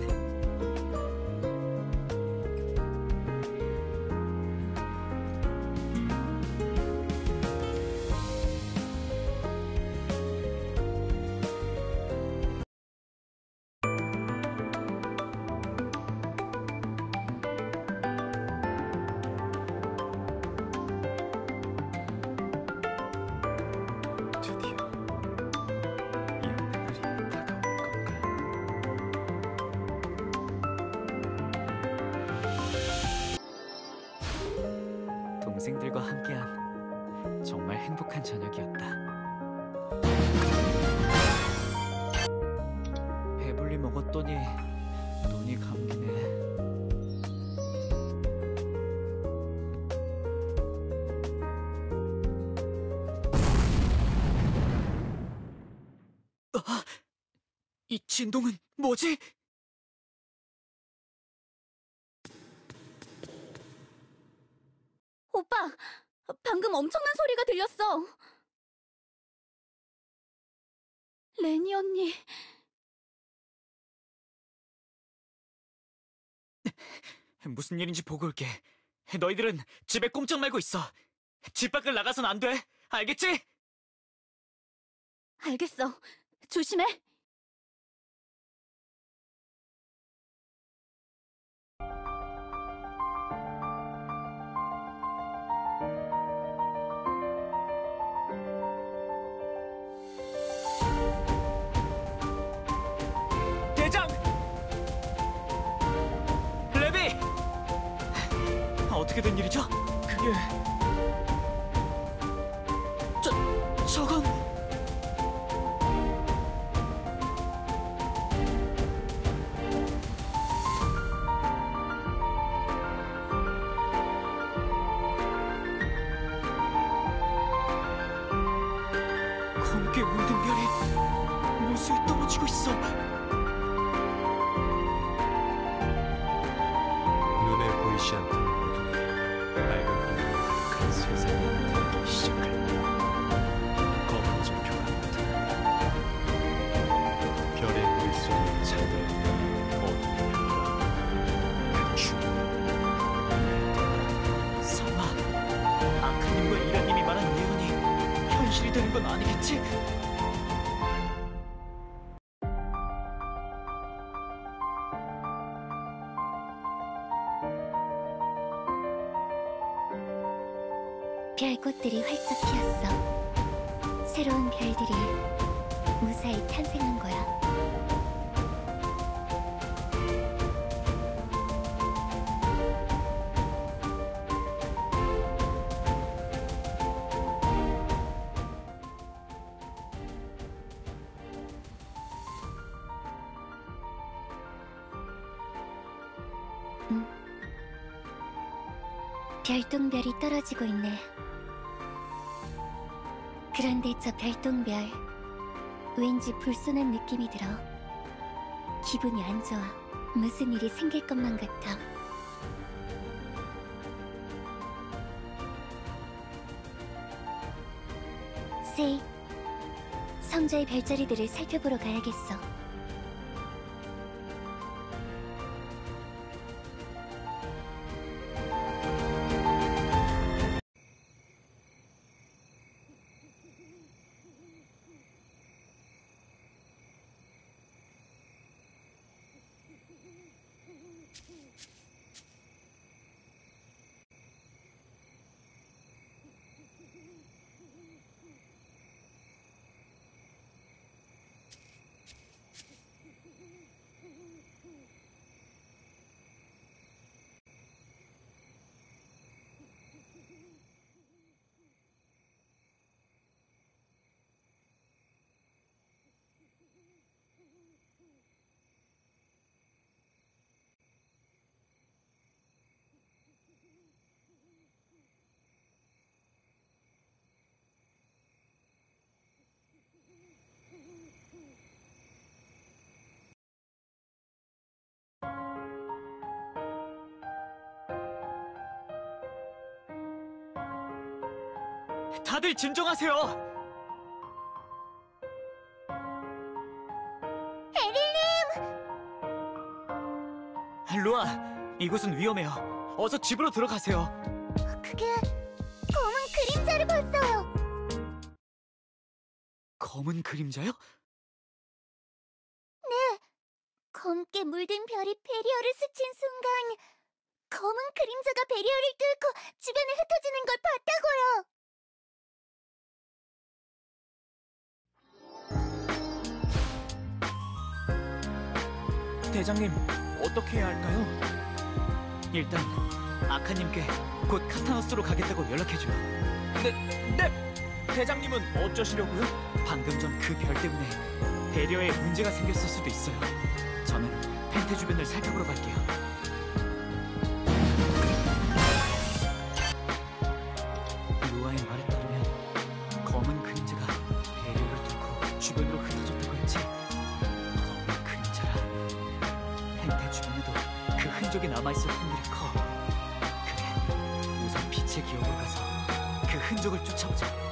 무슨 일인지 보고 올게. 너희들은 집에 꼼짝 말고 있어. 집 밖을 나가선 안 돼. 알겠지? 알겠어. 조심해. 어떻게 된 일이죠? 그게... 꽃들이 활짝 피었어. 새로운 별들이 무사히 탄생한 거야. 응. 별똥별이 떨어지고 있네. 저 별똥별 왠지 불순한 느낌이 들어. 기분이 안 좋아. 무슨 일이 생길 것만 같아. 세이, 성자의 별자리들을 살펴보러 가야겠어. 다들 진정하세요. 에릴님! 루아, 이곳은 위험해요. 어서 집으로 들어가세요. 그게 검은 그림자를 봤어요. 검은 그림자요? 검게 물든 별이 베리어를 스친 순간 검은 그림자가 베리어를 뚫고 주변에 흩어지는 걸 봤다고요. 대장님, 어떻게 해야 할까요? 일단 아카님께 곧 카타노스로 가겠다고 연락해줘요. 네, 네. 대장님은 어쩌시려고요? 방금 전 그 별 때문에 배려에 문제가 생겼을 수도 있어요. 저는 펜테 주변을 살펴보러 갈게요. 남아있을 확률이 커. 그래, 우선 빛의 기억으로 가서 그 흔적을 쫓아보자.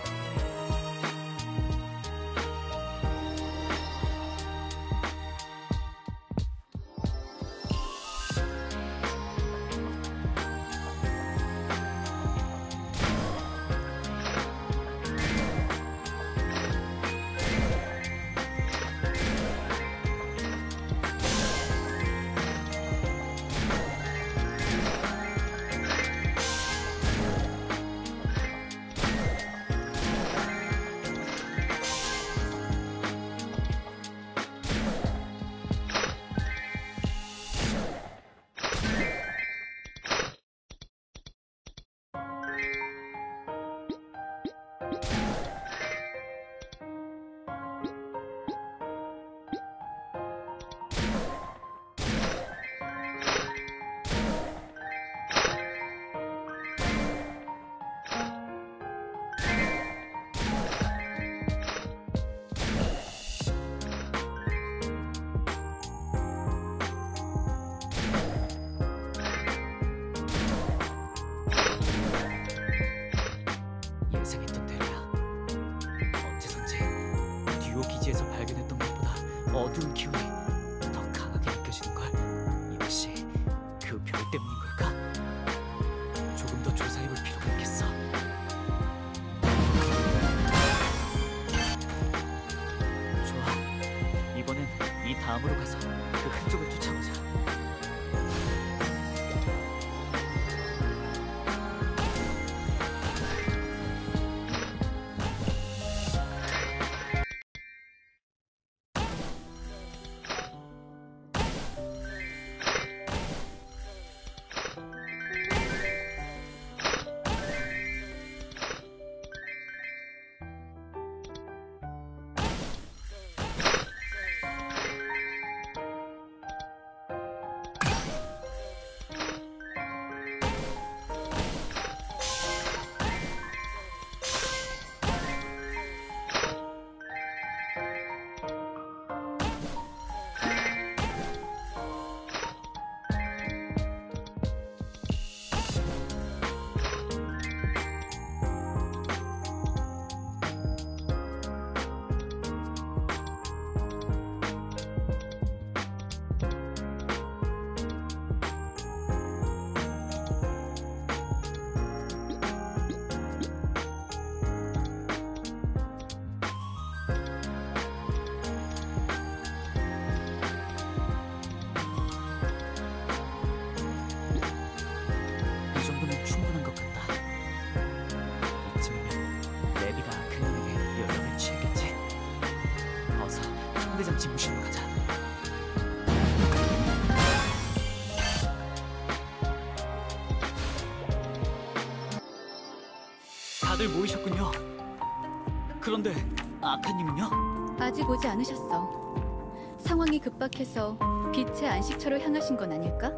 그런데 아카님은요? 아직 오지 않으셨어. 상황이 급박해서 빛의 안식처로 향하신 건 아닐까?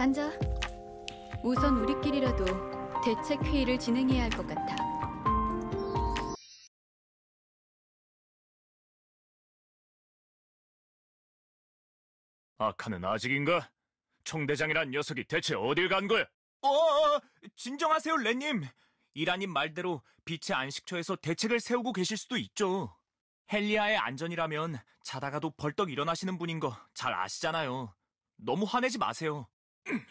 앉아. 우선 우리끼리라도 대책 회의를 진행해야 할 것 같아. 아카는 아직인가? 총대장이란 녀석이 대체 어딜 간 거야? 어, 진정하세요, 레님. 이라님 말대로 빛의 안식처에서 대책을 세우고 계실 수도 있죠. 헬리아의 안전이라면 자다가도 벌떡 일어나시는 분인 거 잘 아시잖아요. 너무 화내지 마세요.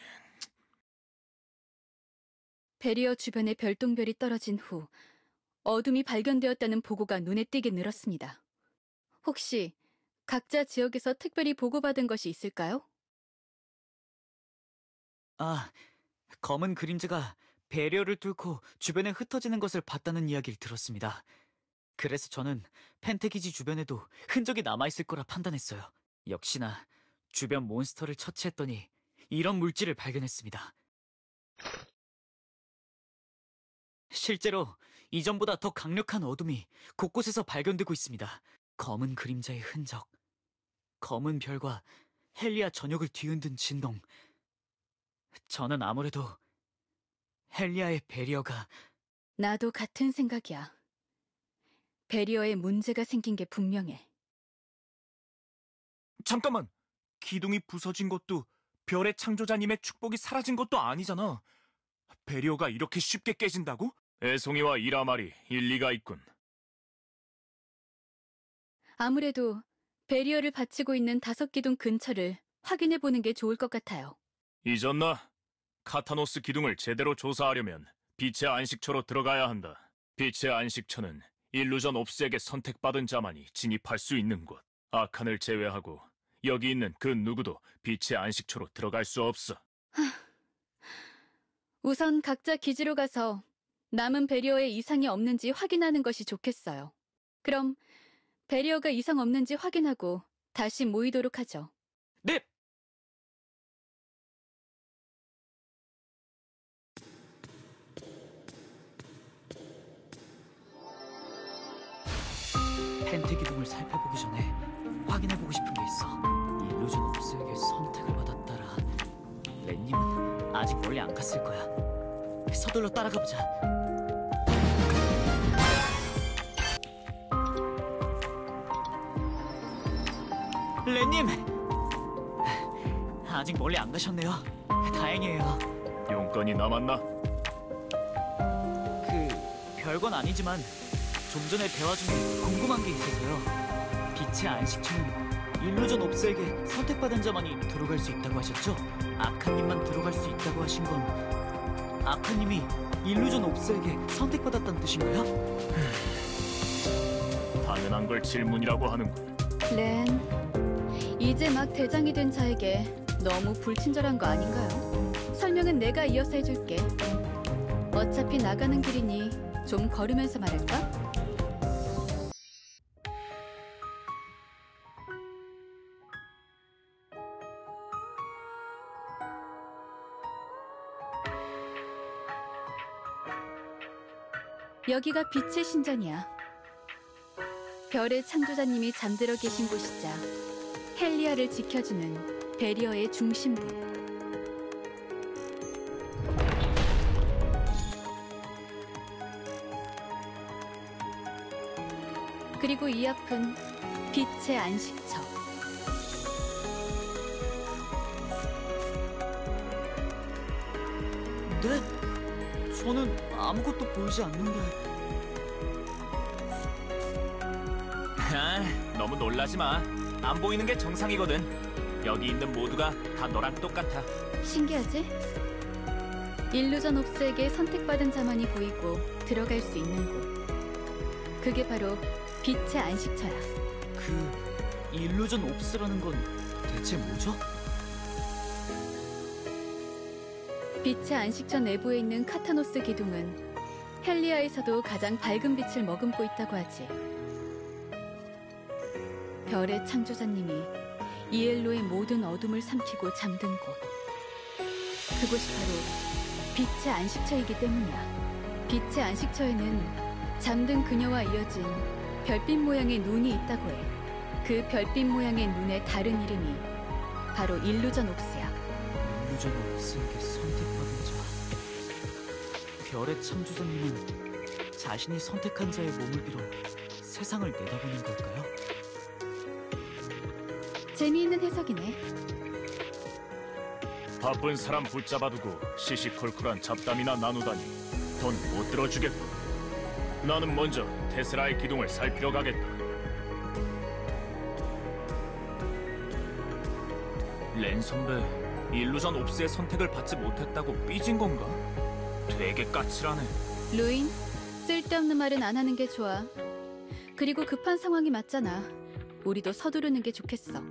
베리어 주변에 별똥별이 떨어진 후 어둠이 발견되었다는 보고가 눈에 띄게 늘었습니다. 혹시 각자 지역에서 특별히 보고받은 것이 있을까요? 아, 검은 그림자가 배리어를 뚫고 주변에 흩어지는 것을 봤다는 이야기를 들었습니다. 그래서 저는 펜테기지 주변에도 흔적이 남아있을 거라 판단했어요. 역시나 주변 몬스터를 처치했더니 이런 물질을 발견했습니다. 실제로 이전보다 더 강력한 어둠이 곳곳에서 발견되고 있습니다. 검은 그림자의 흔적, 검은 별과 헬리아 전역을 뒤흔든 진동. 저는 아무래도 헬리아의 배리어가 나도 같은 생각이야. 베리어에 문제가 생긴 게 분명해. 잠깐만. 기둥이 부서진 것도 별의 창조자님의 축복이 사라진 것도 아니잖아. 베리어가 이렇게 쉽게 깨진다고? 애송이와 이라말이 일리가 있군. 아무래도 베리어를 받치고 있는 다섯 기둥 근처를 확인해 보는 게 좋을 것 같아요. 잊었나? 카타노스 기둥을 제대로 조사하려면 빛의 안식처로 들어가야 한다. 빛의 안식처는 일루전 옵스에게 선택받은 자만이 진입할 수 있는 곳. 아칸을 제외하고 여기 있는 그 누구도 빛의 안식처로 들어갈 수 없어. 우선 각자 기지로 가서 남은 베리어에 이상이 없는지 확인하는 것이 좋겠어요. 그럼 베리어가 이상 없는지 확인하고 다시 모이도록 하죠. 네! 아직 멀리 안 갔을 거야. 서둘러 따라가 보자. 렌님! 아직 멀리 안 가셨네요. 다행이에요. 용건이 남았나? 그 별건 아니지만 좀 전에 대화 중에 궁금한 게 있어서요. 빛의 안식처는 일루전 옵스에게 선택받은 자만이 들어갈 수 있다고 하셨죠? 아카님만 들어갈 수 있다고 하신 건 아카님이 일루전 옵스에게 선택받았다는 뜻인가요? 당연한 걸 질문이라고 하는군. 렌, 이제 막 대장이 된 자에게 너무 불친절한 거 아닌가요? 설명은 내가 이어서 해줄게. 어차피 나가는 길이니 좀 걸으면서 말할까? 여기가 빛의 신전이야. 별의 창조자님이 잠들어 계신 곳이자 헬리아를 지켜주는 베리어의 중심부. 그리고 이 앞은 빛의 안식처. 네? 저는 아무것도 보이지 않는데 아, 너무 놀라지 마. 안 보이는 게 정상이거든. 여기 있는 모두가 다 너랑 똑같아. 신기하지? 일루전 옵스에게 선택받은 자만이 보이고 들어갈 수 있는 곳. 그게 바로 빛의 안식처야. 그 일루전 옵스라는 건 대체 뭐죠? 빛의 안식처 내부에 있는 카타노스 기둥은 헬리아에서도 가장 밝은 빛을 머금고 있다고 하지. 별의 창조자님이 이엘로의 모든 어둠을 삼키고 잠든 곳. 그곳이 바로 빛의 안식처이기 때문이야. 빛의 안식처에는 잠든 그녀와 이어진 별빛 모양의 눈이 있다고 해. 그 별빛 모양의 눈의 다른 이름이 바로 일루전 옵스야. 일루전 옵스에게 자 별의 창조자님은 자신이 선택한 자의 몸을 빌어 세상을 내다보는 걸까요? 재미있는 해석이네. 바쁜 사람 붙잡아두고 시시콜콜한 잡담이나 나누다니 돈 못 들어주겠고 나는 먼저 테슬라의 기둥을 살피러 가겠다 렌 선배 일루전 옵스의 선택을 받지 못했다고 삐진 건가? 되게 까칠하네 루인, 쓸데없는 말은 안 하는 게 좋아. 그리고 급한 상황이 맞잖아. 우리도 서두르는 게 좋겠어.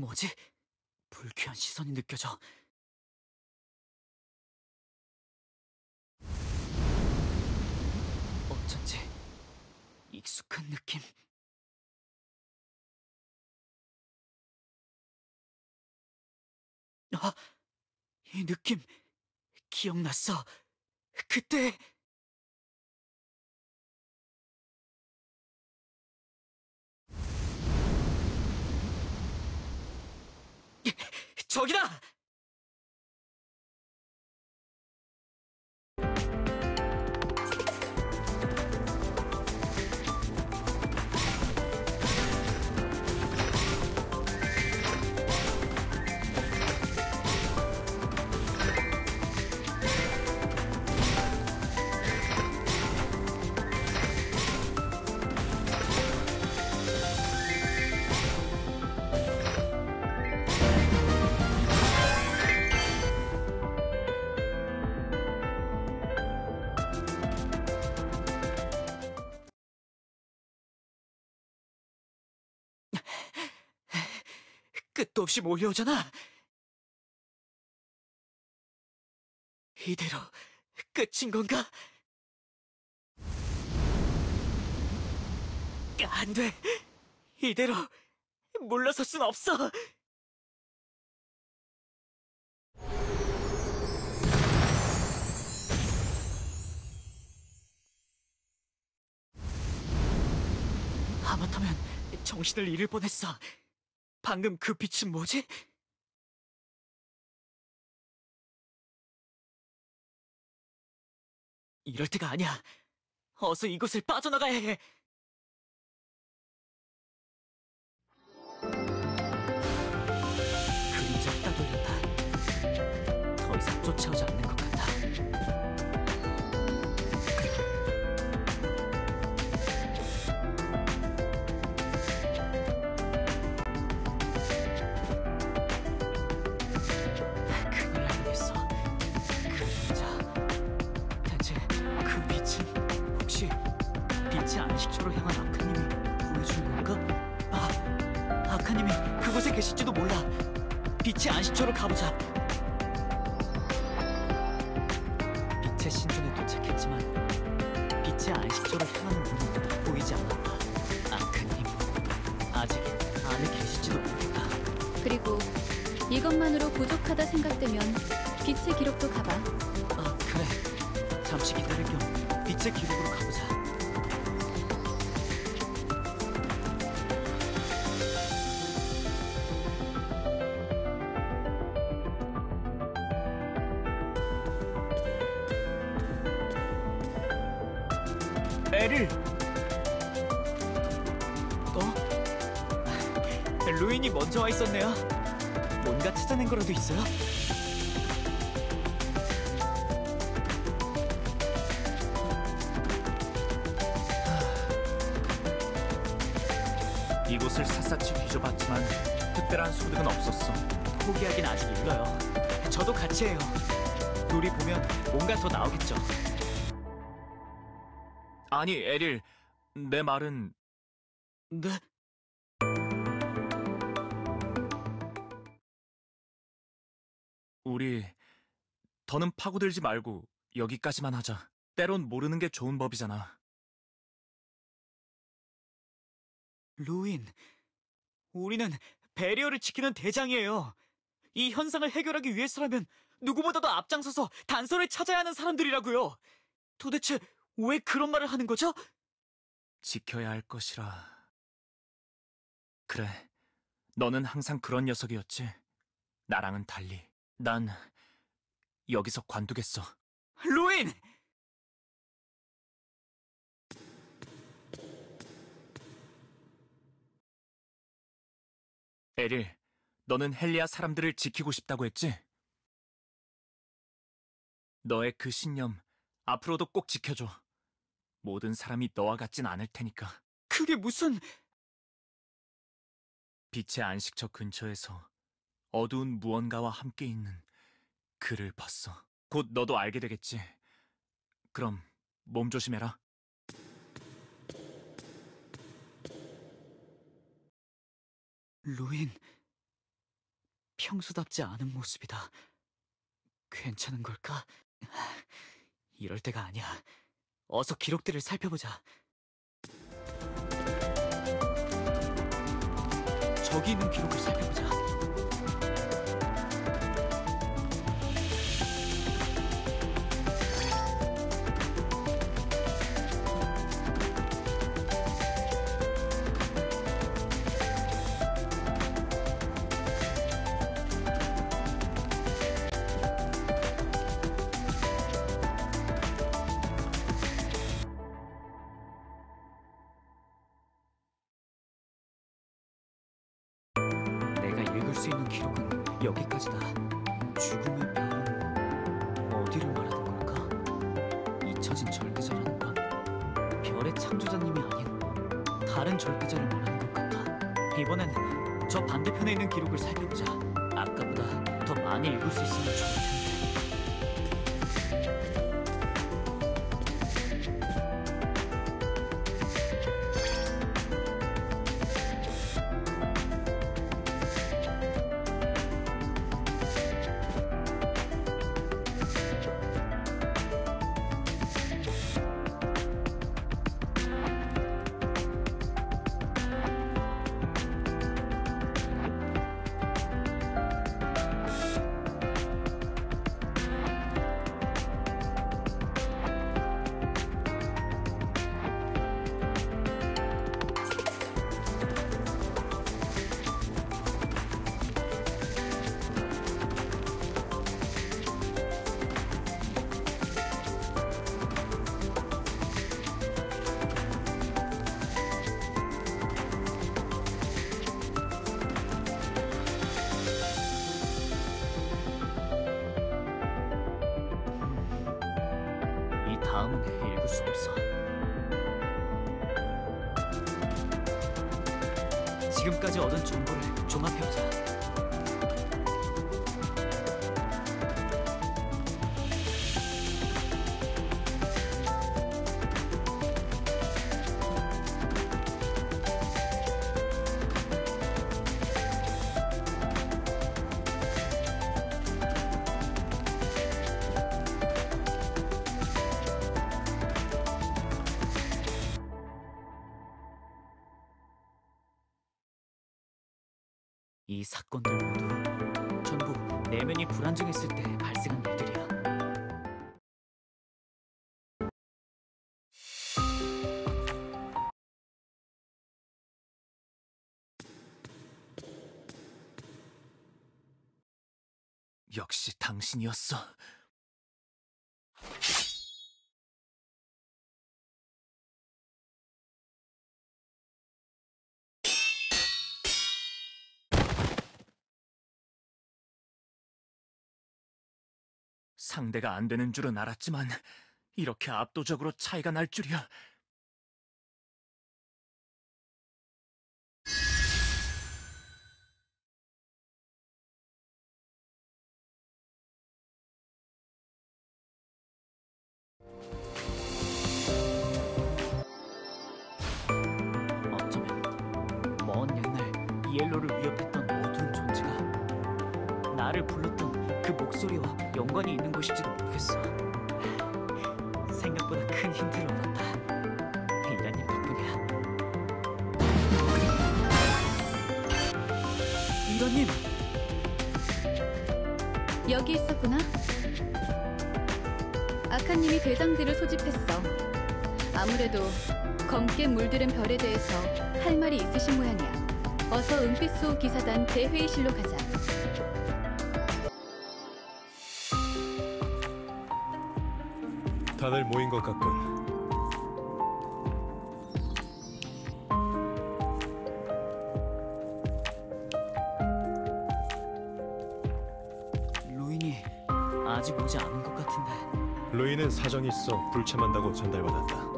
뭐지? 불쾌한 시선이 느껴져. 어쩐지 익숙한 느낌. 아, 이 느낌 기억났어. 그때 저기다! 끝도 없이 몰려오잖아. 이대로 끝인 건가? 안 돼. 이대로 물러설 순 없어. 하마터면 정신을 잃을 뻔했어. 방금 그 빛은 뭐지? 이럴 때가 아니야. 어서 이곳을 빠져나가야 해. 그림자를 따돌린다. 더 이상 쫓아오지 않 계실지도 몰라. 빛의 안식처로 가보자. 빛의 신전에 도착했지만 빛의 안식처로 향하는 문은 보이지 않았다. 아카님, 아직 안에 계실지도 모르겠다. 그리고 이것만으로 부족하다 생각되면 빛의 기록도 가봐. 아, 그래. 잠시 기다릴 겸 빛의 기록으로 가보 아니 에릴 내 말은 네? 우리 더는 파고들지 말고 여기까지만 하자. 때론 모르는 게 좋은 법이잖아. 루인, 우리는 배리어를 지키는 대장이에요. 이 현상을 해결하기 위해서라면 누구보다도 앞장서서 단서를 찾아야 하는 사람들이라고요. 도대체 왜 그런 말을 하는 거죠? 지켜야 할 것이라. 그래, 너는 항상 그런 녀석이었지. 나랑은 달리. 난 여기서 관두겠어. 루인! 에릴, 너는 헬리아 사람들을 지키고 싶다고 했지? 너의 그 신념, 앞으로도 꼭 지켜줘. 모든 사람이 너와 같진 않을 테니까. 그게 무슨... 빛의 안식처 근처에서 어두운 무언가와 함께 있는 그를 봤어. 곧 너도 알게 되겠지. 그럼 몸 조심해라. 루인... 평소답지 않은 모습이다. 괜찮은 걸까? 이럴 때가 아니야. 어서 기록들을 살펴보자. 저기 있는 기록을 살펴보자. 이 사건들 모두 전부 내면이 불안정했을 때 발생한 일들이야. 역시 당신이었어. 상대가 안 되는 줄은 알았지만 이렇게 압도적으로 차이가 날 줄이야. 어쩌면 먼 옛날 이엘로를 위협했던 어두운 존재가 나를 그 목소리와 연관이 있는 것일지도 모르겠어. 생각보다 큰 힌트를 얻었다. 이란님 덕분이야. 군단님, 여기 있었구나. 아카님이 대장들을 소집했어. 아무래도 검게 물들은 별에 대해서 할 말이 있으신 모양이야. 어서 은빛소 기사단 대회의실로 가자. 다들 모인 것 같군. 로인이 아직 오지 않은 것 같은데. 루이는 사정이 있어 불참한다고 전달받았다.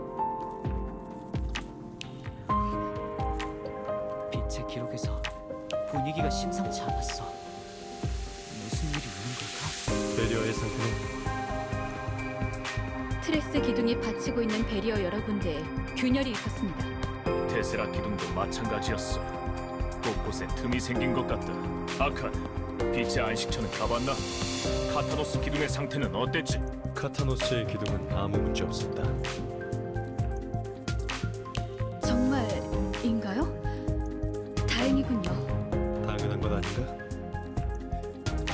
균열이 있었습니다. 테스라 기둥도 마찬가지였어. 곳곳에 틈이 생긴 것 같다. 아칸, 빛의 안식처는 가봤나? 카타노스 기둥의 상태는 어땠지? 카타노스의 기둥은 아무 문제 없었다. 정말인가요? 다행이군요. 당연한 것 아닌가?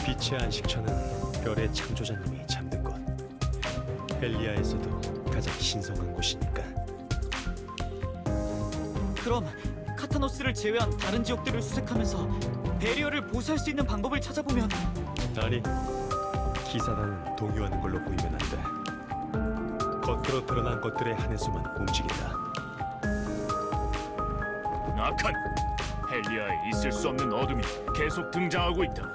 빛의 안식처는 별의 창조자 다른 지역들을 수색하면서 베리어를 보수할 수 있는 방법을 찾아보면 아니, 기사단은 동요하는 걸로 보이면 안 돼. 겉으로 드러난 것들의 한해수만 움직인다. 아칸, 헬리아에 있을 수 없는 어둠이 계속 등장하고 있다.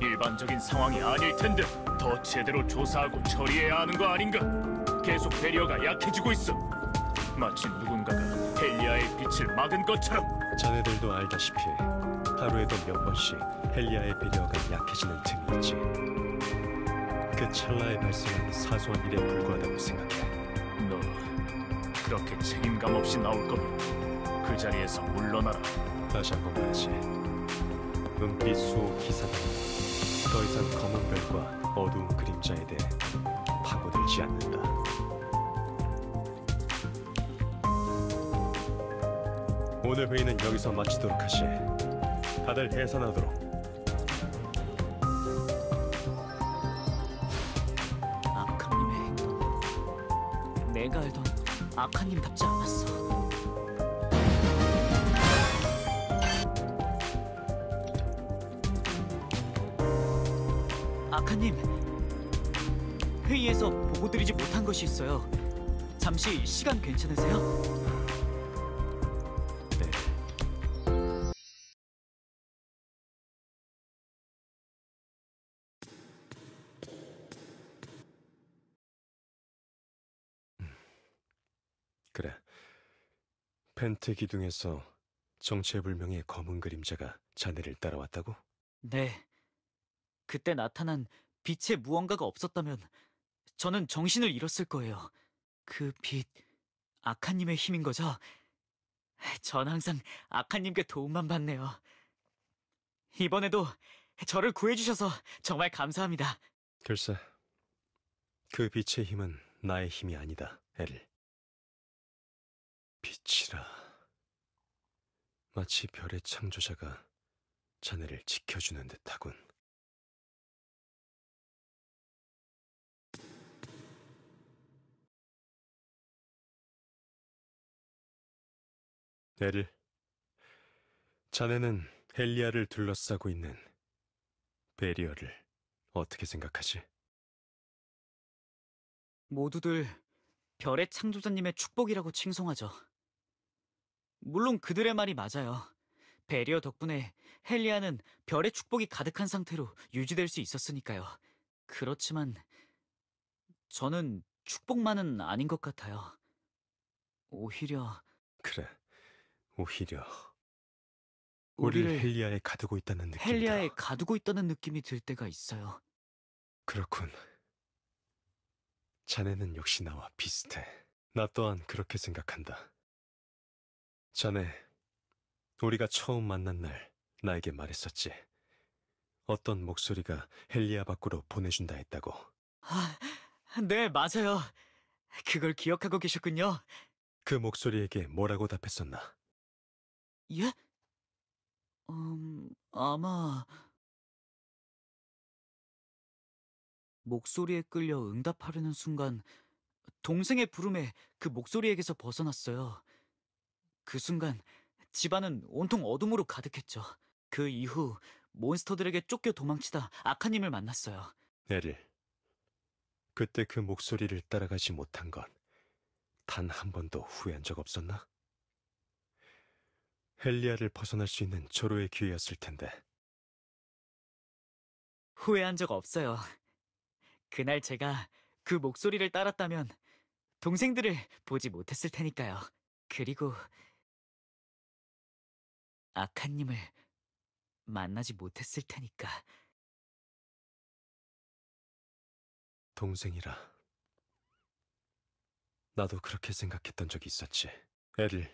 일반적인 상황이 아닐 텐데 더 제대로 조사하고 처리해야 하는 거 아닌가? 계속 배리어가 약해지고 있어. 마치 누군가가 헬리아의 빛을 막은 것처럼. 자네들도 알다시피 하루에도 몇 번씩 헬리아의 배려가 약해지는 틈이 있지. 그 찰나에 발생한 사소한 일에 불과하다고 생각해. 너 그렇게 책임감 없이 나올 거면 그 자리에서 물러나라. 다시 한 번 말하지. 은빛 수호 기사단은 더 이상 검은 별과 어두운 그림자에 대해 파고들지 않는다. 오늘 회의는 여기서 마치도록 하시. 다들 해산하도록. 아카님의 행동 내가 알던 아카님답지 않았어. 아카님, 회의에서 보고드리지 못한 것이 있어요. 잠시 시간 괜찮으세요? 펜트 기둥에서 정체불명의 검은 그림자가 자네를 따라왔다고? 네. 그때 나타난 빛의 무언가가 없었다면 저는 정신을 잃었을 거예요. 그 빛, 아카님의 힘인 거죠? 전 항상 아카님께 도움만 받네요. 이번에도 저를 구해주셔서 정말 감사합니다. 글쎄, 그 빛의 힘은 나의 힘이 아니다, 엘. 빛이라. 마치 별의 창조자가 자네를 지켜주는 듯하군. 에를, 자네는 헬리아를 둘러싸고 있는 베리어를 어떻게 생각하지? 모두들 별의 창조자님의 축복이라고 칭송하죠. 물론 그들의 말이 맞아요. 베리어 덕분에 헬리아는 별의 축복이 가득한 상태로 유지될 수 있었으니까요. 그렇지만 저는 축복만은 아닌 것 같아요. 오히려 그래, 오히려 우리를 헬리아에 가두고 있다는 느낌이 헬리아에. 가두고 있다는 느낌이 들 때가 있어요. 그렇군. 자네는 역시 나와 비슷해. 나 또한 그렇게 생각한다. 자네, 우리가 처음 만난 날 나에게 말했었지. 어떤 목소리가 헬리아 밖으로 보내준다 했다고. 아, 네, 맞아요. 그걸 기억하고 계셨군요. 그 목소리에게 뭐라고 답했었나? 예? 음, 아마 목소리에 끌려 응답하려는 순간 동생의 부름에 그 목소리에게서 벗어났어요. 그 순간 집안은 온통 어둠으로 가득했죠. 그 이후 몬스터들에게 쫓겨 도망치다 아카님을 만났어요. 에릴, 그때 그 목소리를 따라가지 못한 건 단 한 번도 후회한 적 없었나? 헬리아를 벗어날 수 있는 절호의 기회였을 텐데 후회한 적 없어요. 그날 제가 그 목소리를 따랐다면 동생들을 보지 못했을 테니까요. 그리고 아카님을 만나지 못했을 테니까. 동생이라 나도 그렇게 생각했던 적이 있었지. 에릴,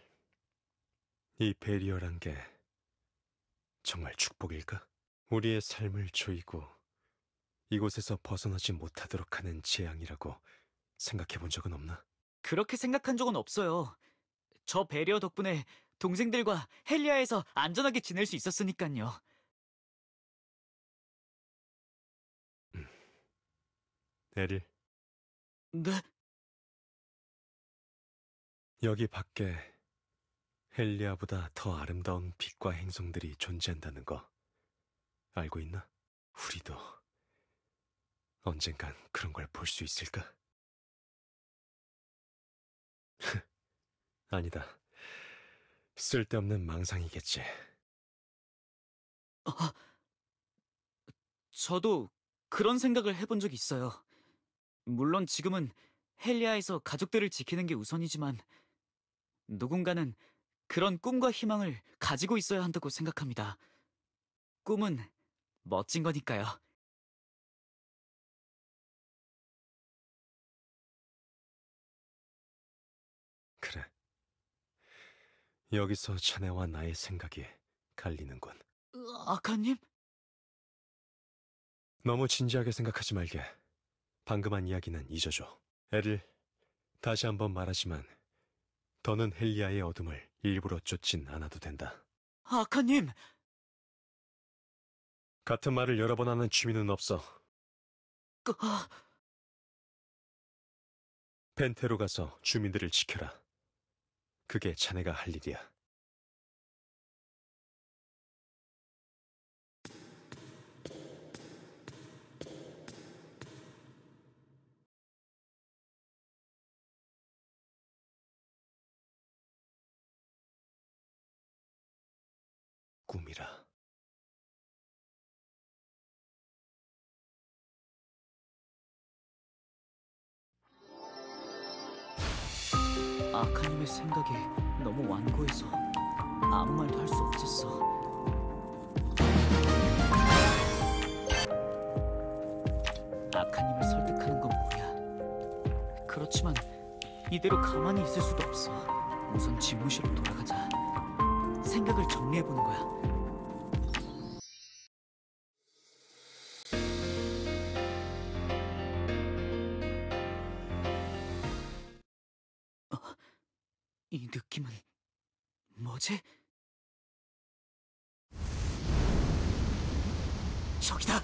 이 베리어란 게 정말 축복일까? 우리의 삶을 조이고 이곳에서 벗어나지 못하도록 하는 재앙이라고 생각해 본 적은 없나? 그렇게 생각한 적은 없어요. 저 배려 덕분에 동생들과 헬리아에서 안전하게 지낼 수 있었으니까요. 에릴, 네? 여기 밖에 헬리아보다 더 아름다운 빛과 행성들이 존재한다는 거 알고 있나? 우리도 언젠간 그런 걸 볼 수 있을까? 아니다. 쓸데없는 망상이겠지. 아, 저도 그런 생각을 해본 적 있어요. 물론 지금은 헬리아에서 가족들을 지키는 게 우선이지만 누군가는 그런 꿈과 희망을 가지고 있어야 한다고 생각합니다. 꿈은 멋진 거니까요. 여기서 자네와 나의 생각이 갈리는군. 아카님? 너무 진지하게 생각하지 말게. 방금 한 이야기는 잊어줘. 애를 다시 한번 말하지만 더는 헬리아의 어둠을 일부러 쫓진 않아도 된다. 아카님! 같은 말을 여러 번 하는 취미는 없어. 그, 아, 펜테로 가서 주민들을 지켜라. 그게 자네가 할 일이야. 생각이 너무 완고해서 아무 말도 할 수 없었어. 아카님을 설득하는 건 뭐야? 그렇지만 이대로 가만히 있을 수도 없어. 우선 집무실로 돌아가자. 생각을 정리해보는 거야. 이 느낌은 뭐지? 저기다!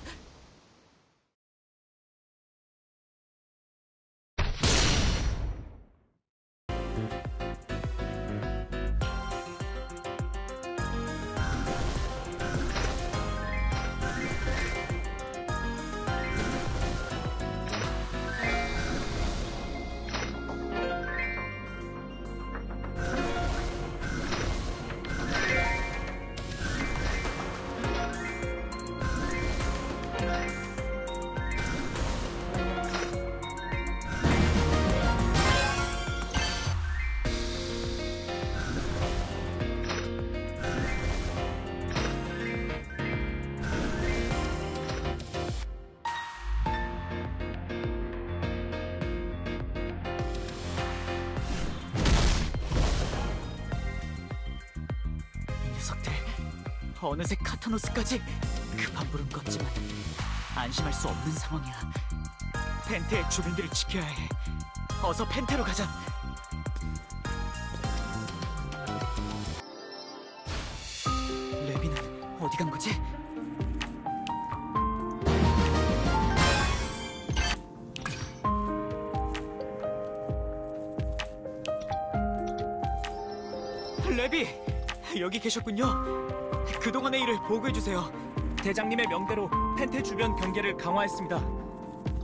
어느새 카타노스까지 급한 불은 껐지만 안심할 수 없는 상황이야 펜테의 주민들을 지켜야 해 어서 펜테로 가자 레비는 어디 간 거지? 레비 여기 계셨군요. 보고해 주세요. 대장님의 명대로 펜테 주변 경계를 강화했습니다.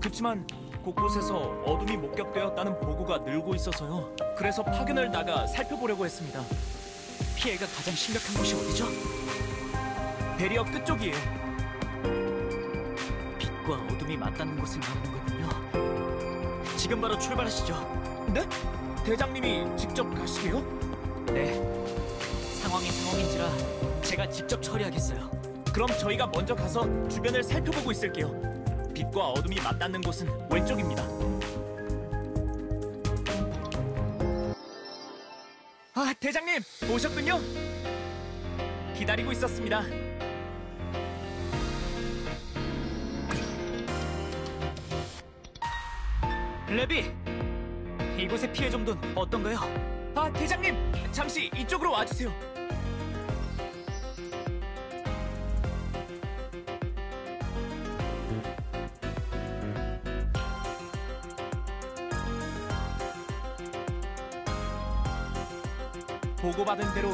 그렇지만 곳곳에서 어둠이 목격되었다는 보고가 늘고 있어서요. 그래서 파견을 나가 살펴보려고 했습니다. 피해가 가장 심각한 곳이 어디죠? 베리어 끝쪽이에요. 빛과 어둠이 맞닿는 곳을 말하는 거군요. 지금 바로 출발하시죠. 네? 대장님이 직접 가시게요? 네. 상황이 상황인지라 제가 직접 처리하겠어요. 그럼 저희가 먼저 가서 주변을 살펴보고 있을게요. 빛과 어둠이 맞닿는 곳은 왼쪽입니다. 아, 대장님 오셨군요. 기다리고 있었습니다. 레비, 이곳의 피해 정도는 어떤가요? 아, 대장님 잠시 이쪽으로 와주세요. 보고받은 대로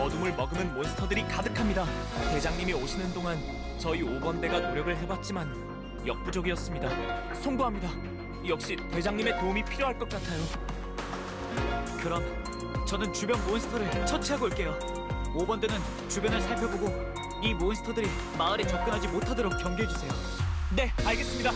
어둠을 머금은 몬스터들이 가득합니다. 대장님이 오시는 동안 저희 5번대가 노력을 해봤지만 역부족이었습니다. 송구합니다. 역시 대장님의 도움이 필요할 것 같아요. 그럼 저는 주변 몬스터를 처치하고 올게요. 5번대는 주변을 살펴보고 이 몬스터들이 마을에 접근하지 못하도록 경계해 주세요. 네, 알겠습니다.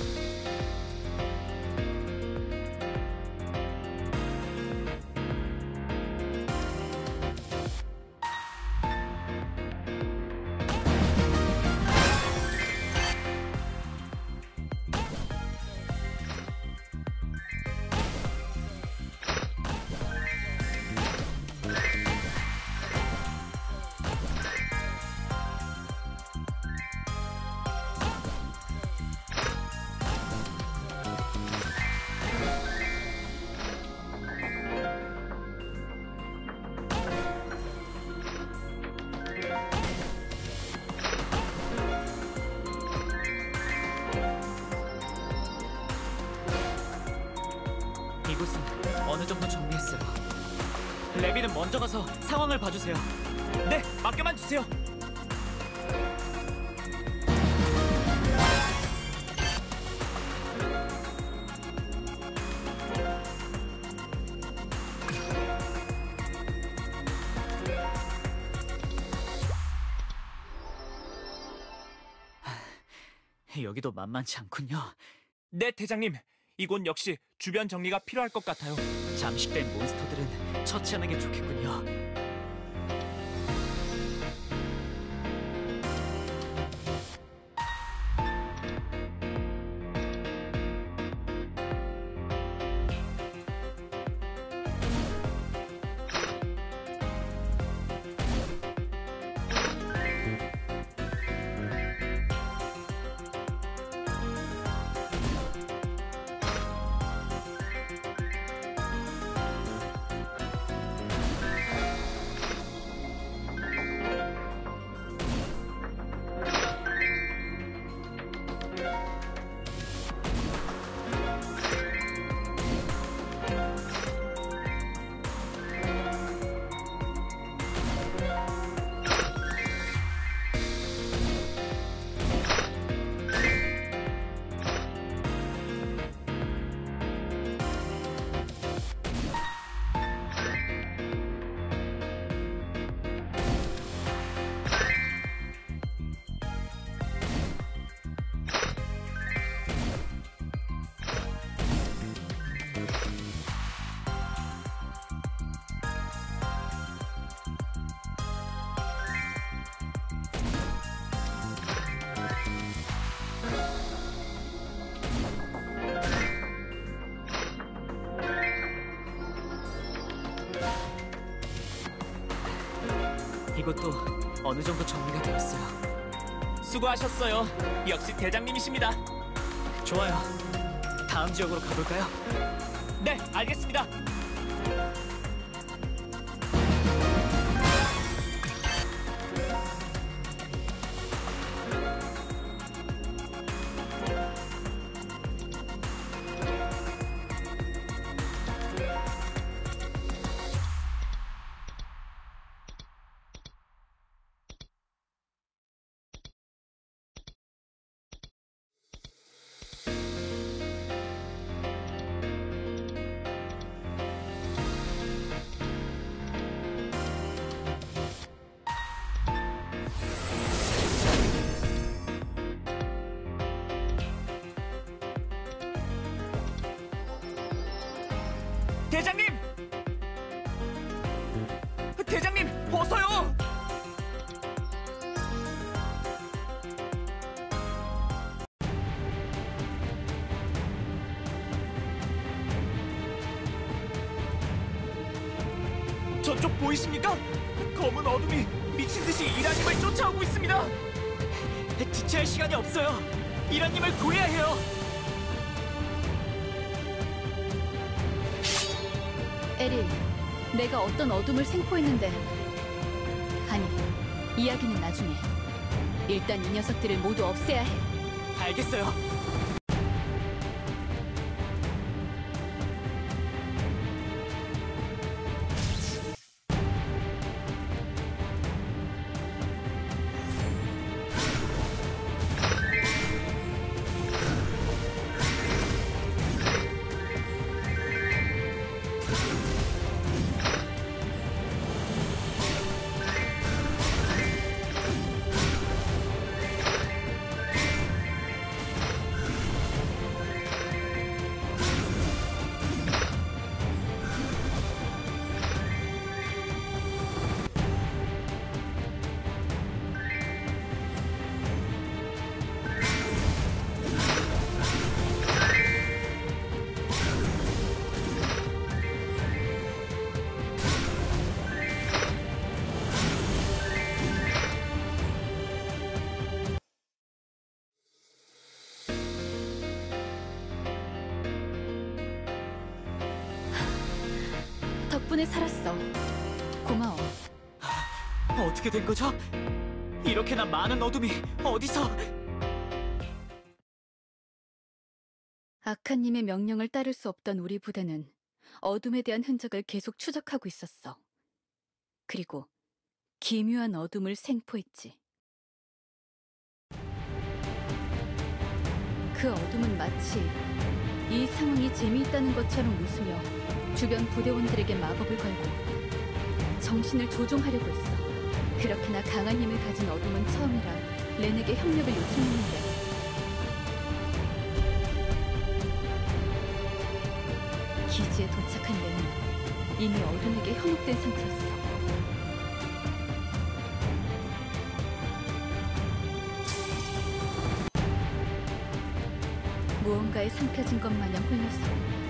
여기도 만만치 않군요. 네, 대장님. 이곳 역시 주변 정리가 필요할 것 같아요. 잠식된 몬스터들은 처치하는 게 좋겠군요. 하셨어요. 역시 대장님이십니다. 좋아요. 다음 지역으로 가볼까요? 어떤 어둠을 생포했는데 아니, 이야기는 나중에. 일단 이 녀석들을 모두 없애야 해. 알겠어요. 덕분에 살았어. 고마워. 어떻게 된 거죠? 이렇게나 많은 어둠이 어디서? 아카님의 명령을 따를 수 없던 우리 부대는 어둠에 대한 흔적을 계속 추적하고 있었어. 그리고 기묘한 어둠을 생포했지. 그 어둠은 마치 이 상황이 재미있다는 것처럼 웃으며 주변 부대원들에게 마법을 걸고 정신을 조종하려고 했어. 그렇게나 강한 힘을 가진 어둠은 처음이라 렌에게 협력을 요청했는데 기지에 도착한 렌은 이미 어둠에게 현혹된 상태였어. 무언가에 삼켜진 것 마냥 홀려서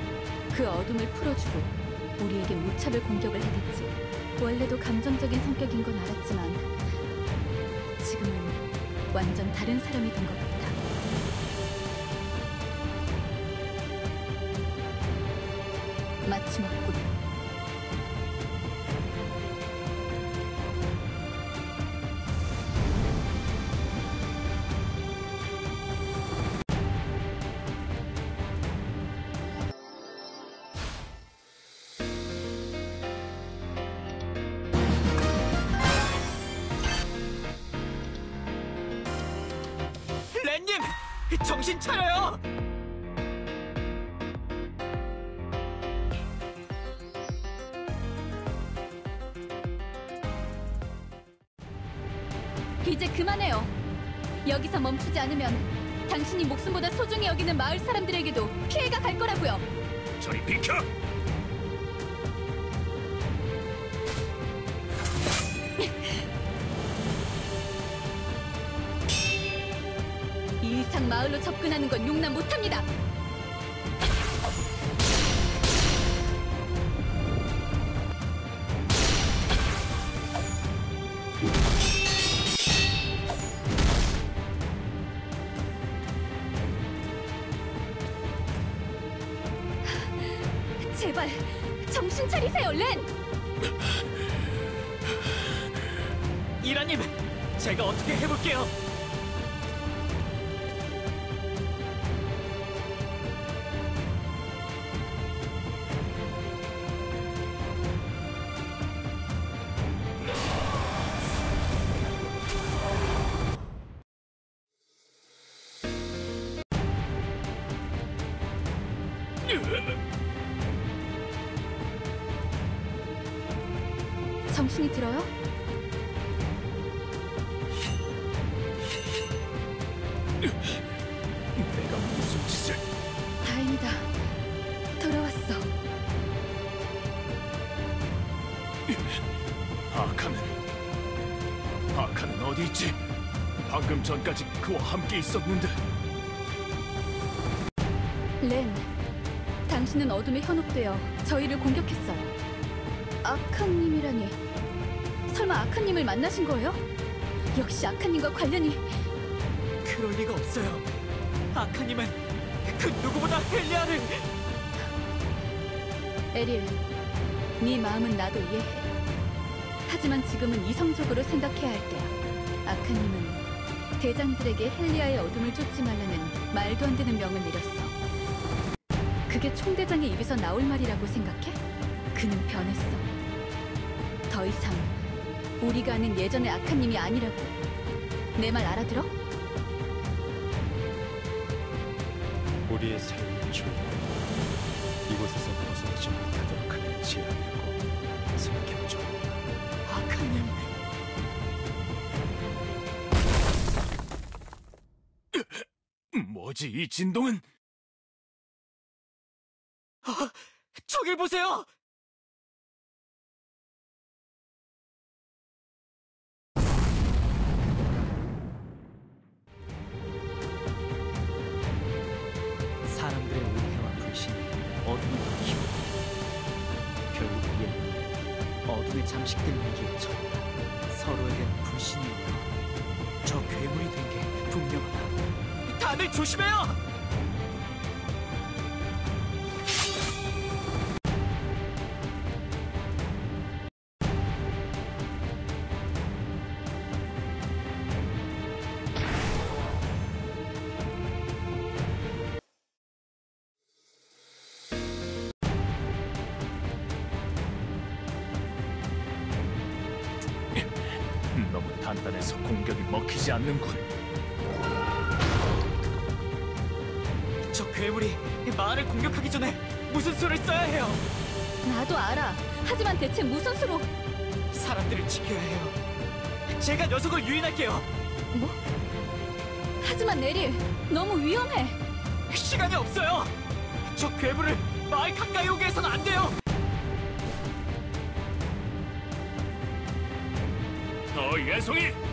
그 어둠을 풀어주고 우리에게 무차별 공격을 해댔지. 원래도 감정적인 성격인 건 알았지만 지금은 완전 다른 사람이 된 것 같아. 마침 왔군. 여기는 마을 사람들에게도 피해가 갈 거라고요. 저리 비켜! 전까지 그와 함께 있었는데 렌, 당신은 어둠에 현혹되어 저희를 공격했어요. 아카님이라니. 설마 아카님을 만나신 거예요? 역시 아카님과 관련이 그럴 리가 없어요. 아카님은 그 누구보다 헬리아를 에릴, 네 마음은 나도 이해해. 하지만 지금은 이성적으로 생각해야 할 때야. 아카님은 대장들에게 헬리아의 어둠을 쫓지 말라는 말도 안 되는 명을 내렸어. 그게 총대장의 입에서 나올 말이라고 생각해? 그는 변했어. 더 이상 우리가 아는 예전의 아카님이 아니라고. 내 말 알아들어? 우리의 삶의 주인 이곳에서 벗어나지 못하도록 하는 제약이라고 뭐지 이 진동은? 저길 보세요. 사람들의 오해와 불신이 어둠을 더 키우고 결국 얘는 어둠에 잠식된 위기에 처했다. 서로에 다. 다들 조심해요! 너 예송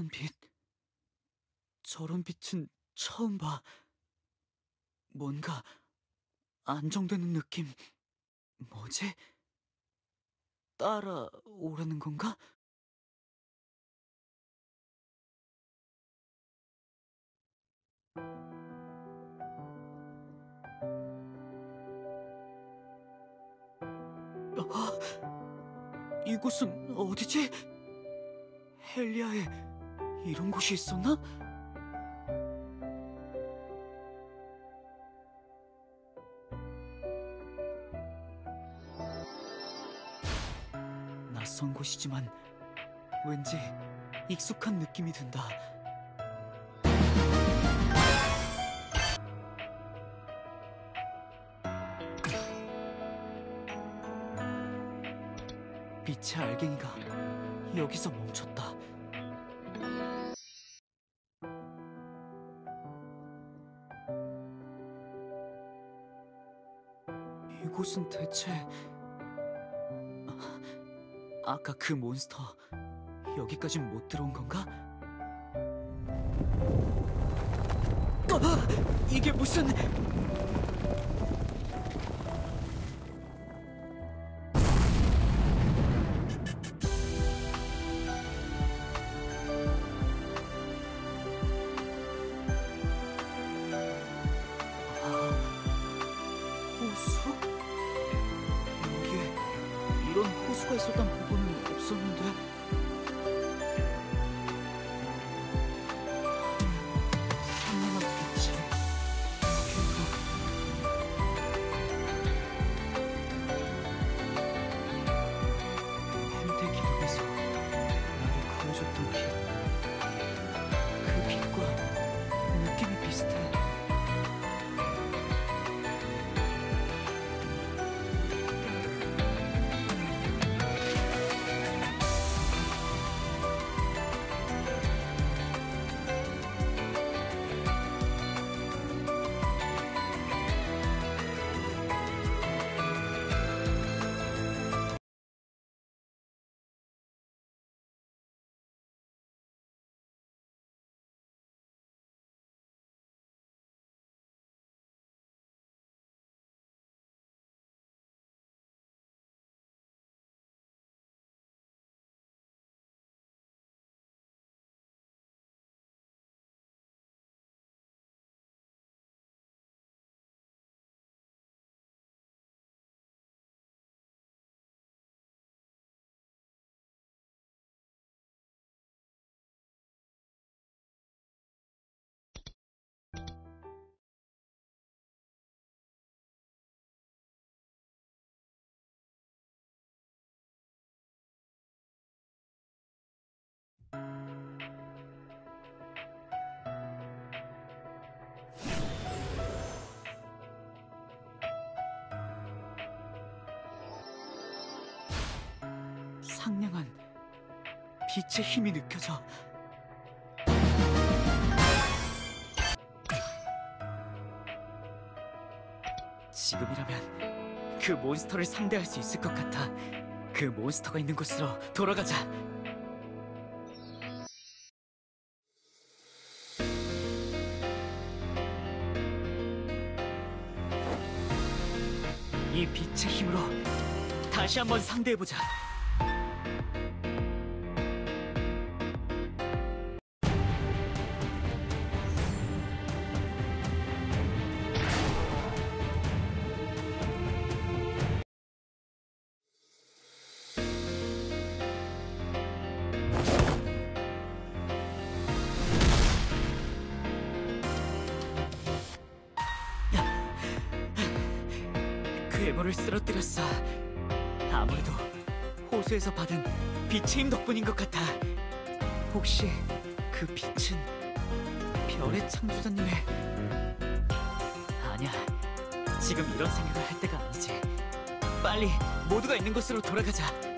따뜻한 빛. 저런 빛은 처음 봐. 뭔가 안정되는 느낌. 뭐지? 따라오라는 건가? 아, 이곳은 어디지? 헬리아에 이런 곳이 있었나? 낯선 곳이지만 왠지 익숙한 느낌이 든다. 빛의 알갱이가 여기서 멈췄다. 이곳은 대체 아까 그 몬스터 여기까진 못 들어온 건가? 아, 이게 무슨 상냥한 빛의 힘이 느껴져. 지금이라면 그 몬스터를 상대할 수 있을 것 같아. 그 몬스터가 있는 곳으로 돌아가자. 다시 한번 상대해보자. 힘 덕분인 것 같아. 혹시 그 빛은 별의 창조자님의... 아니야. 지금 이런 생각을 할 때가 아니지. 빨리 모두가 있는 곳으로 돌아가자.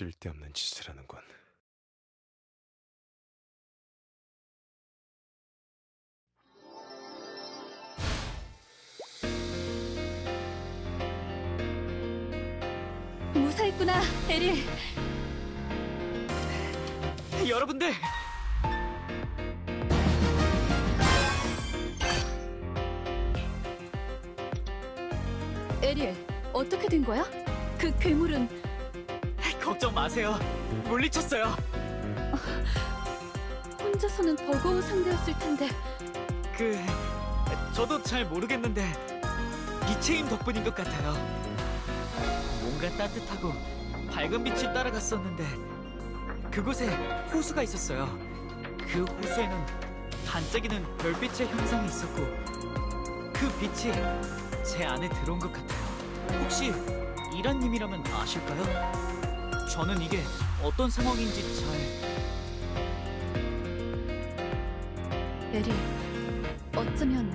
쓸데없는 짓을 하는군. 무사했구나, 에릴. 여러분들! 에릴, 어떻게 된 거야? 그 괴물은 걱정 마세요. 물리쳤어요. 혼자서는 버거운 상대였을 텐데 그 저도 잘 모르겠는데 빛의 힘 덕분인 것 같아요. 뭔가 따뜻하고 밝은 빛이 따라갔었는데 그곳에 호수가 있었어요. 그 호수에는 반짝이는 별빛의 형상이 있었고 그 빛이 제 안에 들어온 것 같아요. 혹시 이란님이라면 아실까요? 저는 이게 어떤 상황인지 잘 에릴, 어쩌면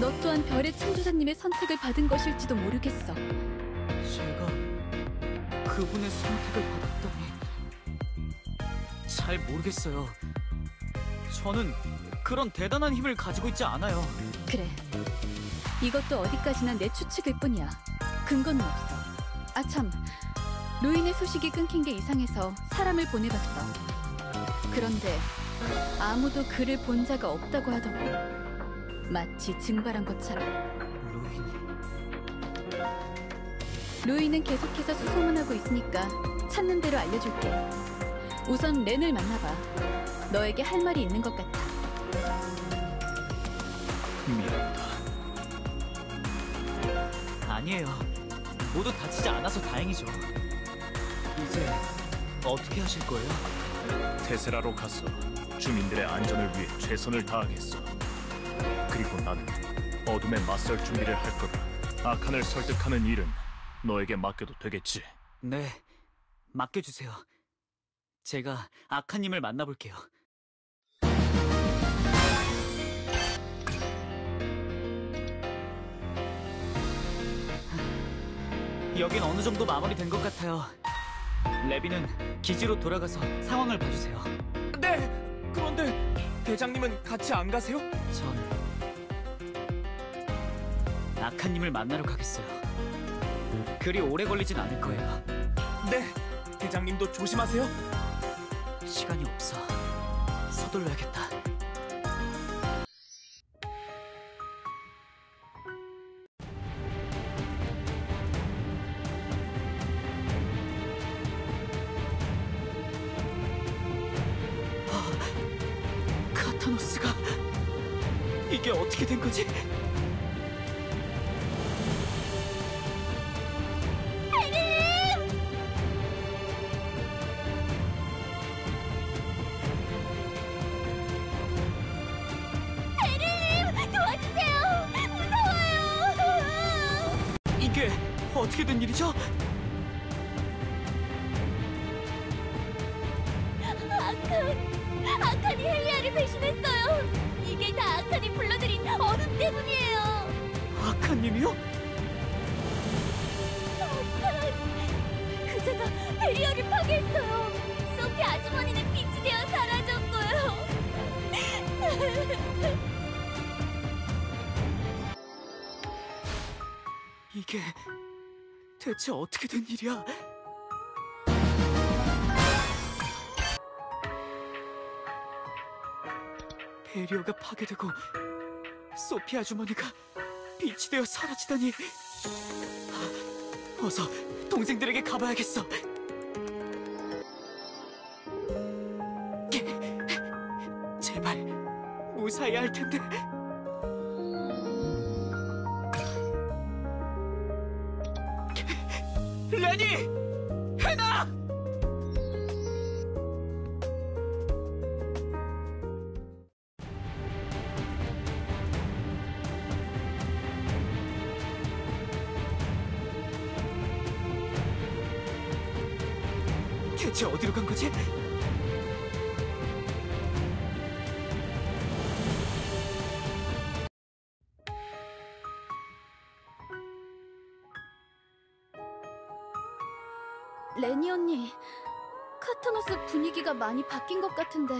너 또한 별의 창조자님의 선택을 받은 것일지도 모르겠어. 제가 그분의 선택을 받았다니 잘 모르겠어요. 저는 그런 대단한 힘을 가지고 있지 않아요. 그래. 이것도 어디까지나 내 추측일 뿐이야. 근거는 없어. 아 참. 루인의 소식이 끊긴 게 이상해서 사람을 보내봤어. 그런데 아무도 그를 본 자가 없다고 하더고 마치 증발한 것처럼 루인 루이는 계속해서 수소문하고 있으니까 찾는 대로 알려줄게. 우선 렌을 만나봐. 너에게 할 말이 있는 것 같아. 미안하다. 아니에요. 모두 다치지 않아서 다행이죠. 이제 어떻게 하실 거예요? 테세라로 가서 주민들의 안전을 위해 최선을 다하겠어. 그리고 나는 어둠에 맞설 준비를 할 거다. 아칸을 설득하는 일은 너에게 맡겨도 되겠지. 네, 맡겨주세요. 제가 아카님을 만나볼게요. 여긴 어느 정도 마무리된 것 같아요. 레비는 기지로 돌아가서 상황을 봐주세요. 네. 그런데 대장님은 같이 안 가세요? 전 아카님을 만나러 가겠어요. 그리 오래 걸리진 않을 거예요. 네. 대장님도 조심하세요. 시간이 없어. 서둘러야겠다. 일이야? 베리어가 파괴되고 소피 아주머니가 빛이 되어 사라지다니. 아, 어서 동생들에게 가봐야겠어. 제발 무사히 할 텐데 바뀐 것 같은데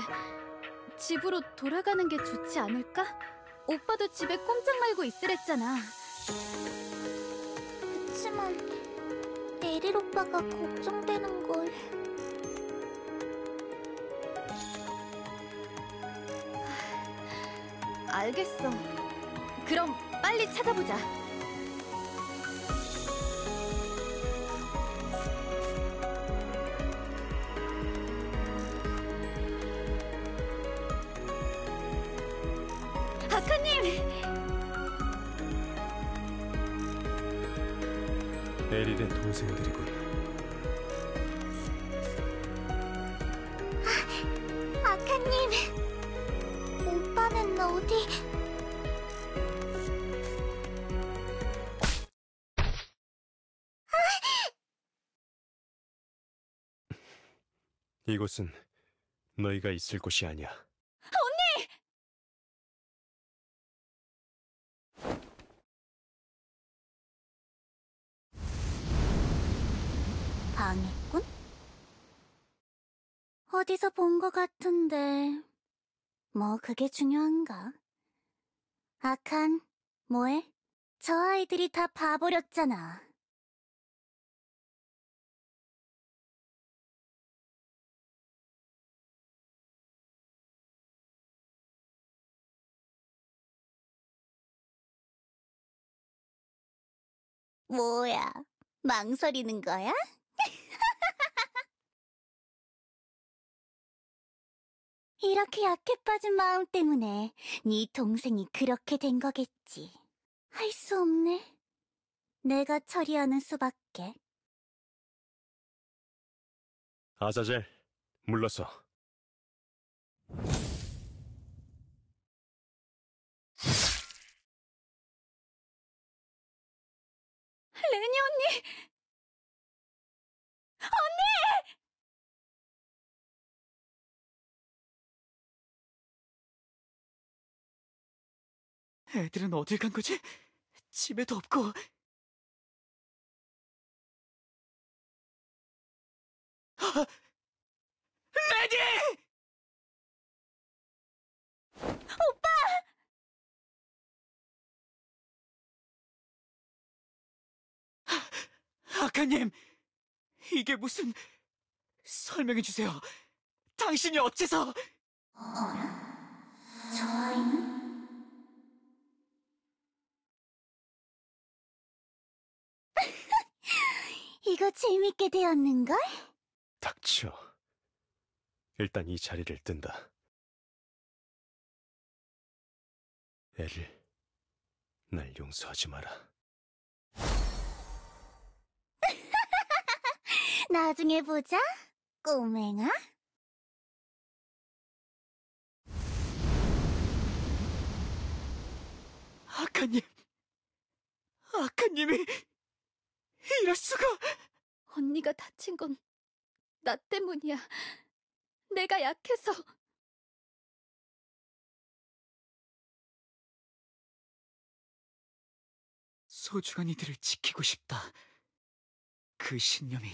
집으로 돌아가는 게 좋지 않을까? 오빠도 집에 꼼짝 말고 있으랬잖아. 그치만 에릴 오빠가 걱정되는 걸... 알겠어. 그럼 빨리 찾아보자. 이곳은 너희가 있을 곳이 아니야. 방했군? 어디서 본 것 같은데... 뭐 그게 중요한가? 아칸, 뭐해? 저 아이들이 다 봐버렸잖아. 뭐야, 망설이는 거야? 이렇게 약해 빠진 마음 때문에 네 동생이 그렇게 된 거겠지. 할 수 없네. 내가 처리하는 수밖에. 아자젤, 물러서. 레니 언니! 애들은 어딜 간 거지? 집에도 없고. 아! 레니! 오빠! 아카님, 이게 무슨... 설명해 주세요. 당신이 어째서... 저 아이는? 이거 재밌게 되었는걸? 닥쳐. 일단 이 자리를 뜬다. 애를 날 용서하지 마라. 나중에 보자, 꼬맹아. 아카님, 아카님이 이럴 수가! 언니가 다친 건 나 때문이야. 내가 약해서. 소중한 이들을 지키고 싶다. 그 신념이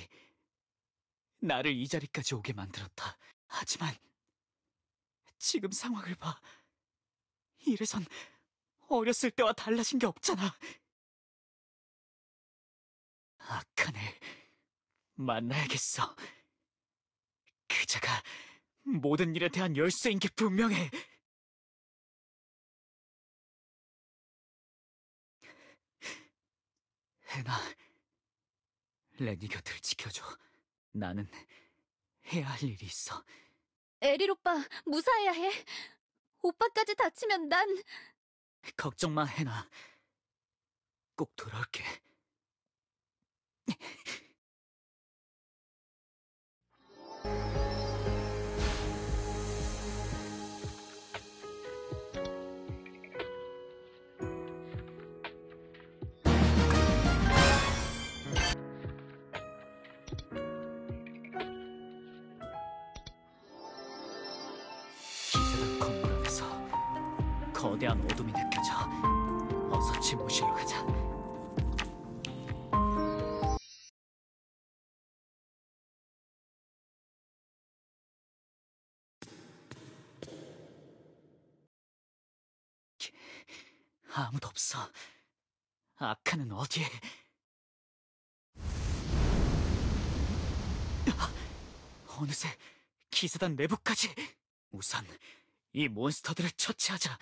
나를 이 자리까지 오게 만들었다. 하지만 지금 상황을 봐. 이래선 어렸을 때와 달라진 게 없잖아. 아칸을 만나야겠어. 그자가 모든 일에 대한 열쇠인 게 분명해. 해나, 레니 곁을 지켜줘. 나는 해야 할 일이 있어. 에릴 오빠, 무사해야 해. 오빠까지 다치면 난... 걱정 마, 해나. 꼭 돌아올게. 거대한 어둠이 느껴져. 어서 집무실로 가자. 아무도 없어. 아카는 어디에? 아, 어느새 기사단 내부까지. 우선 이 몬스터들을 처치하자.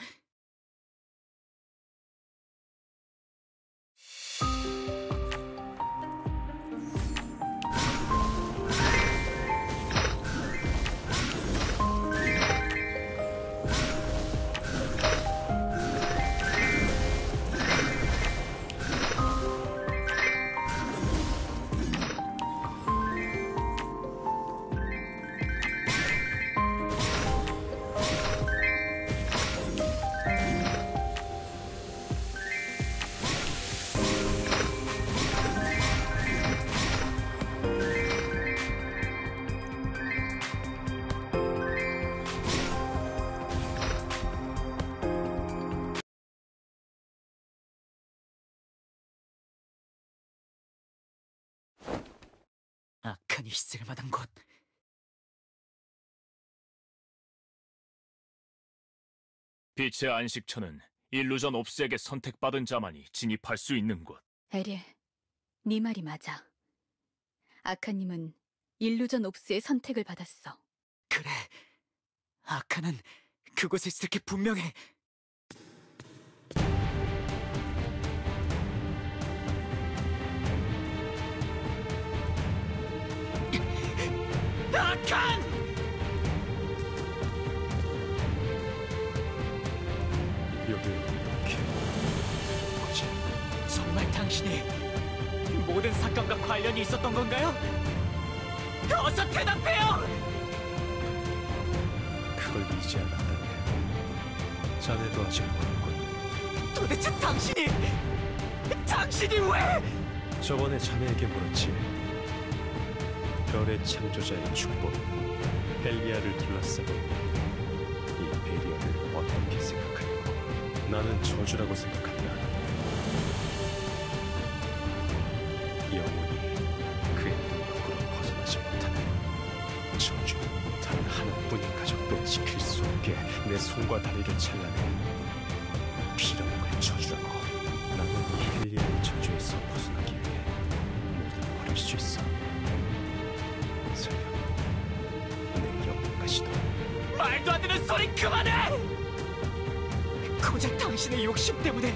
아칸이 있을 만한 곳. 빛의 안식처는 일루전 옵스에게 선택받은 자만이 진입할 수 있는 곳. 에릴, 네 말이 맞아. 아카님은 일루전 옵스의 선택을 받았어. 그래. 아카는 그곳에 있을 게 분명해. 아칸! 여기 이렇게 뭐지? 정말 당신이 모든 사건과 관련이 있었던 건가요? 어서 대답해요! 그걸 이제 알았다네. 자네도 아직 모르군. 도대체 당신이 당신이 왜? 저번에 자네에게 물었지. 별의 창조자의 축복, 헬리아를 둘러싸고 이 베리어를 어떻게 생각하냐고. 나는 저주라고 생각한다. 영원히 그의 눈앞으로 벗어나지 못하는 저주. 단 하나뿐인 가족도 지킬 수 없게 내 손과 다리를 잘라내 욕심 때문에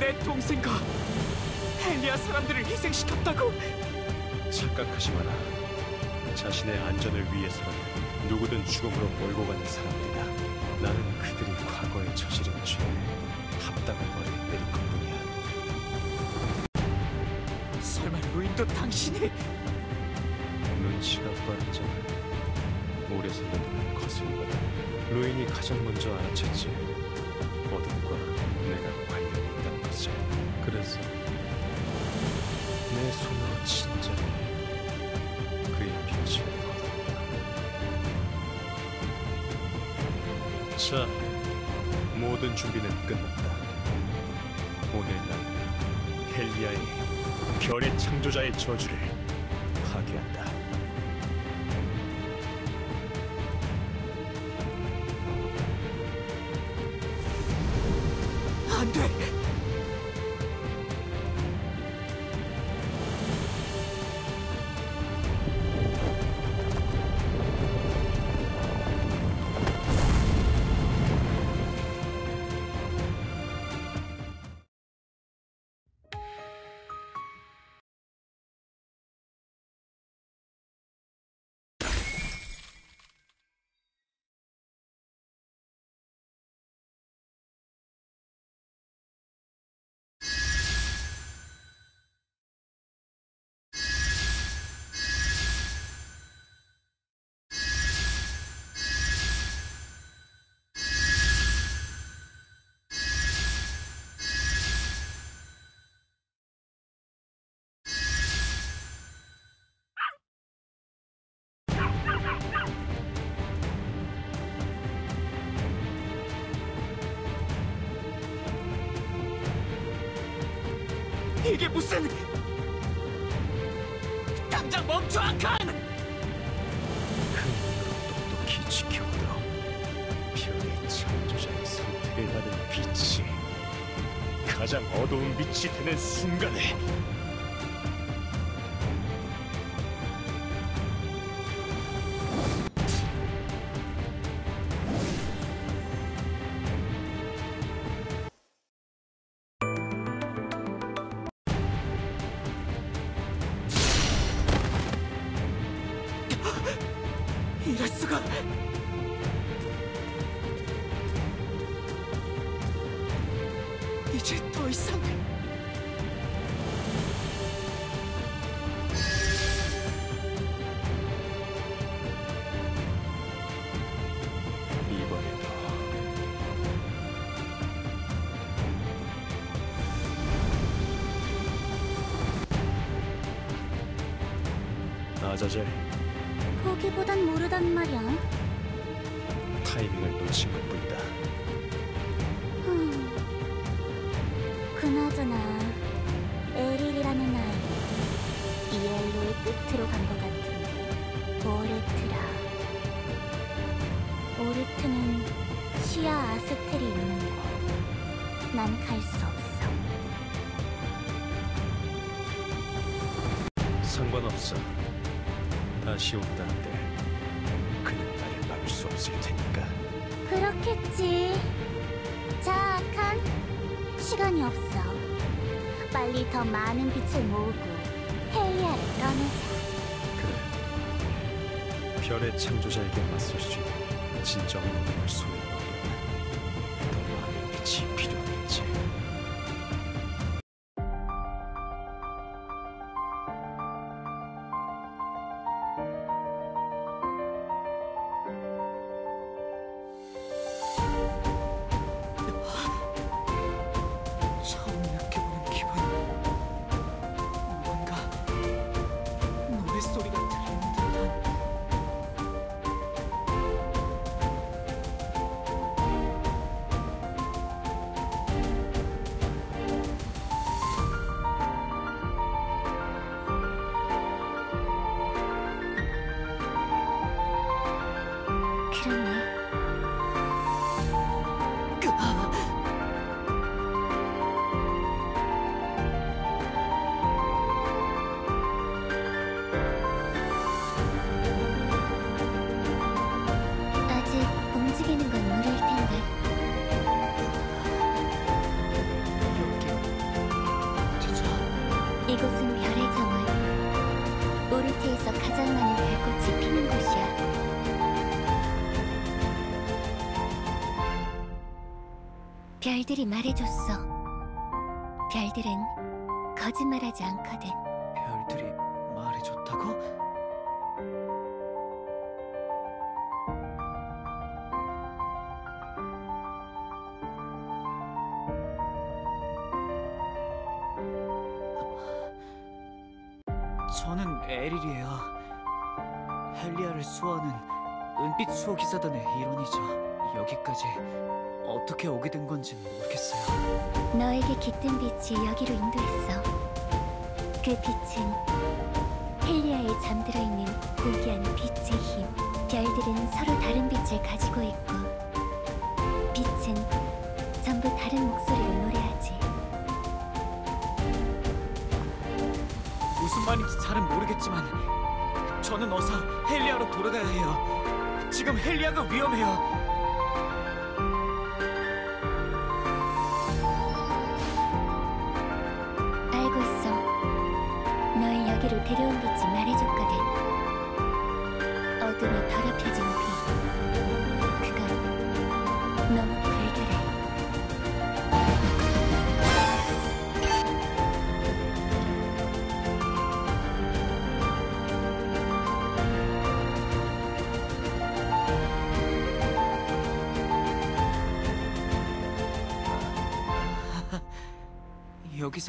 내 동생과 헬리아 사람들을 희생시켰다고? 착각하지 마라. 자신의 안전을 위해서라면 누구든 죽음으로 몰고 가는 사람들이다. 나는 그들이 과거에 저지른 죄에 합당한 벌을 내릴 것뿐이야. 설마 루인도 당신이 눈치가 빠른 자는 오래 눈을 거슬리거든. 루인이 가장 먼저 알아챘지. 자, 모든 준비는 끝났다. 오늘 나는 헬리아의 별의 창조자의 저주를 이게 무슨... 당장 멈춰, 아칸! 그 똑똑히 지켜보여 별의 창조자의 선택을 받은 빛이 가장 어두운 빛이 되는 순간에 시아 아스텔이 있는 곳. 난 갈 수 없어. 상관없어. 다시 온다는데 그는 나를 막을 수 없을 테니까. 그렇겠지. 자 칸. 시간이 없어. 빨리 더 많은 빛을 모으고 헬리아를 떠나자. 그래. 별의 창조자에게 맞설 수 있는 진정한 손에 넣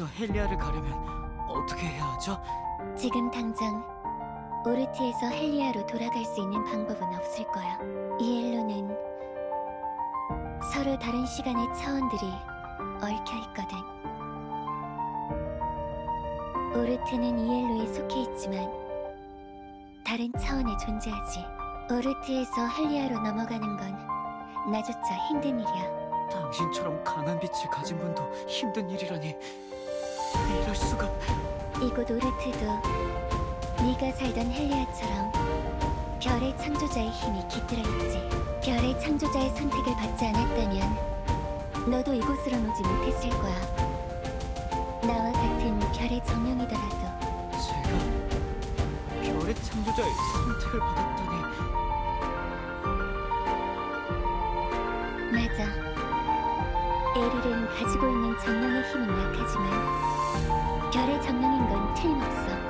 여기서 헬리아를 가려면 어떻게 해야 하죠? 지금 당장 오르트에서 헬리아로 돌아갈 수 있는 방법은 없을 거야. 이엘로는 서로 다른 시간의 차원들이 얽혀 있거든. 오르트는 이엘로에 속해 있지만 다른 차원에 존재하지. 오르트에서 헬리아로 넘어가는 건 나조차 힘든 일이야. 당신처럼 강한 빛을 가진 분도 힘든 일이라니 이럴 수가 이곳 오르트도 네가 살던 헬리아처럼 별의 창조자의 힘이 깃들어 있지. 별의 창조자의 선택을 받지 않았다면 너도 이곳으로 오지 못했을 거야. 나와 같은 별의 정령이더라도 제가 별의 창조자의 선택을 받았다니 맞아. 에릴은 가지고 있는 정령의 힘은 약하지만 별의 정령인 건 틀림없어.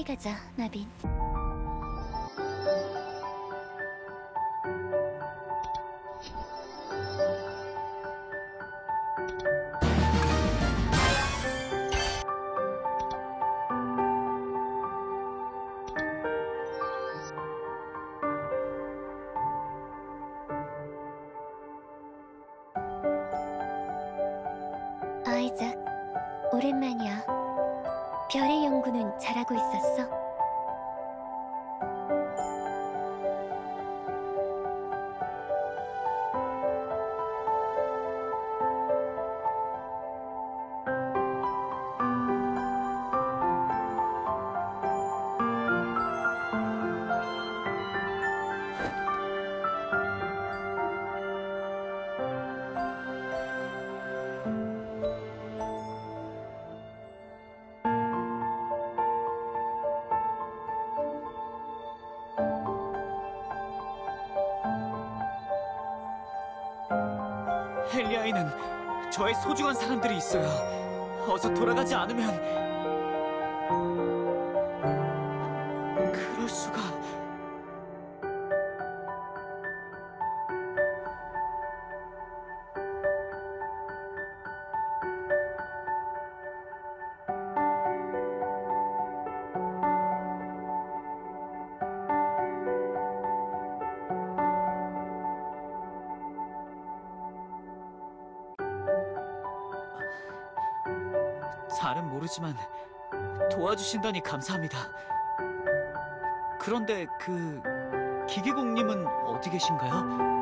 빨리 가자, 나빈. 아 저의 소중한 사람들이 있어요. 어서 돌아가지 않으면 주신다니 감사합니다. 그런데 그 기계공님은 어디 계신가요?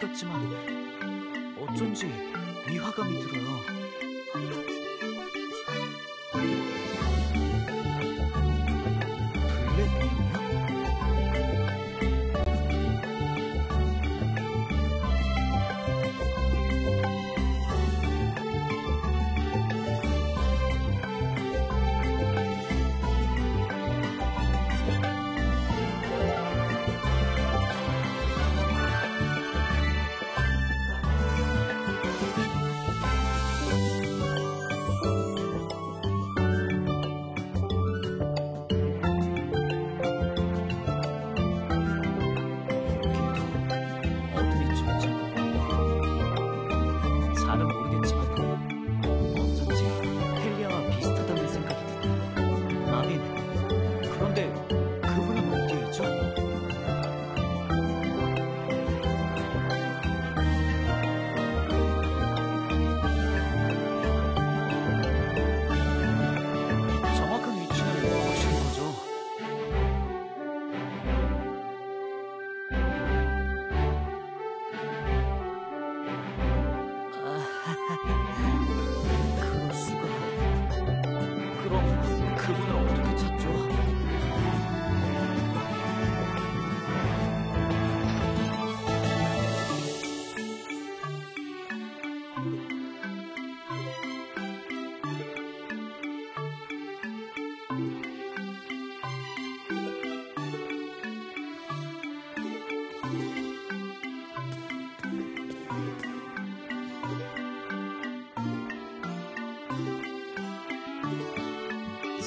같지만 어쩐지 위화감이 들어요.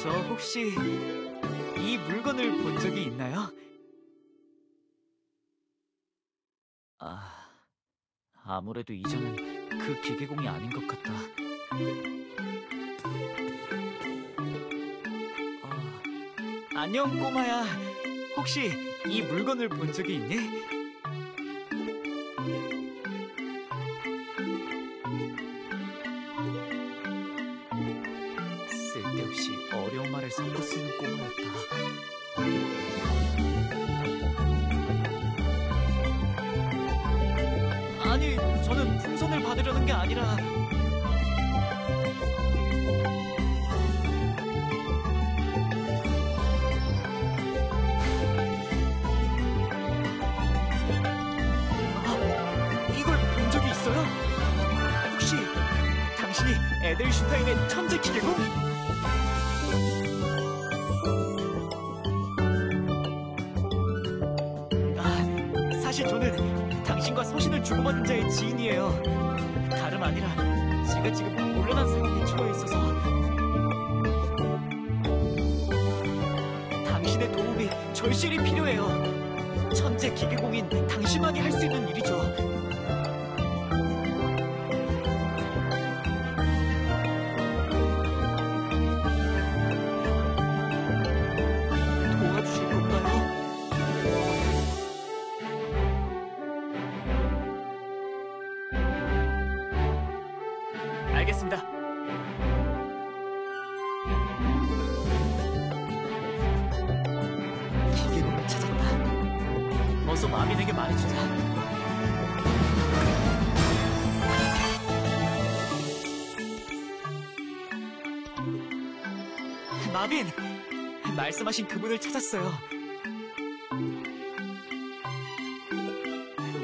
저 혹시 이 물건을 본 적이 있나요? 아, 아무래도 이전은 그 기계공이 아닌 것 같다. 어, 안녕 꼬마야. 혹시 이 물건을 본 적이 있니? 말씀하신 그분을 찾았어요.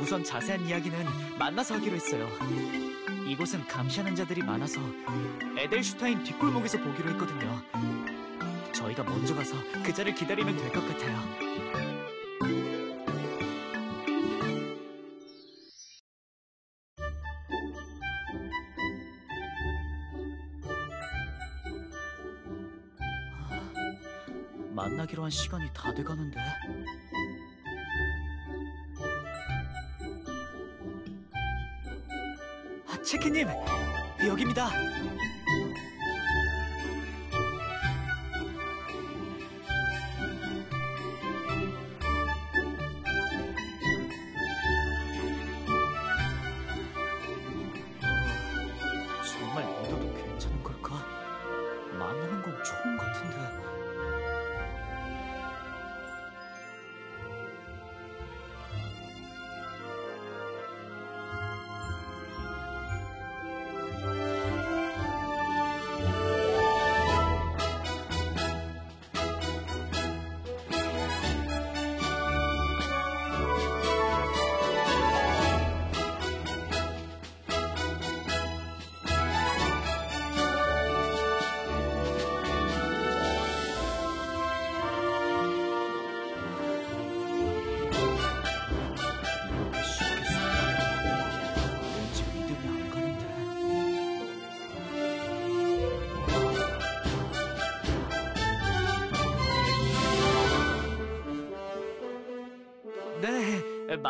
우선 자세한 이야기는 만나서 하기로 했어요. 이곳은 감시하는 자들이 많아서 에델슈타인 뒷골목에서 보기로 했거든요. 저희가 먼저 가서 그 자를 기다리면 될 것 같아요. 다 돼가는데. 아, 체키님 여기입니다.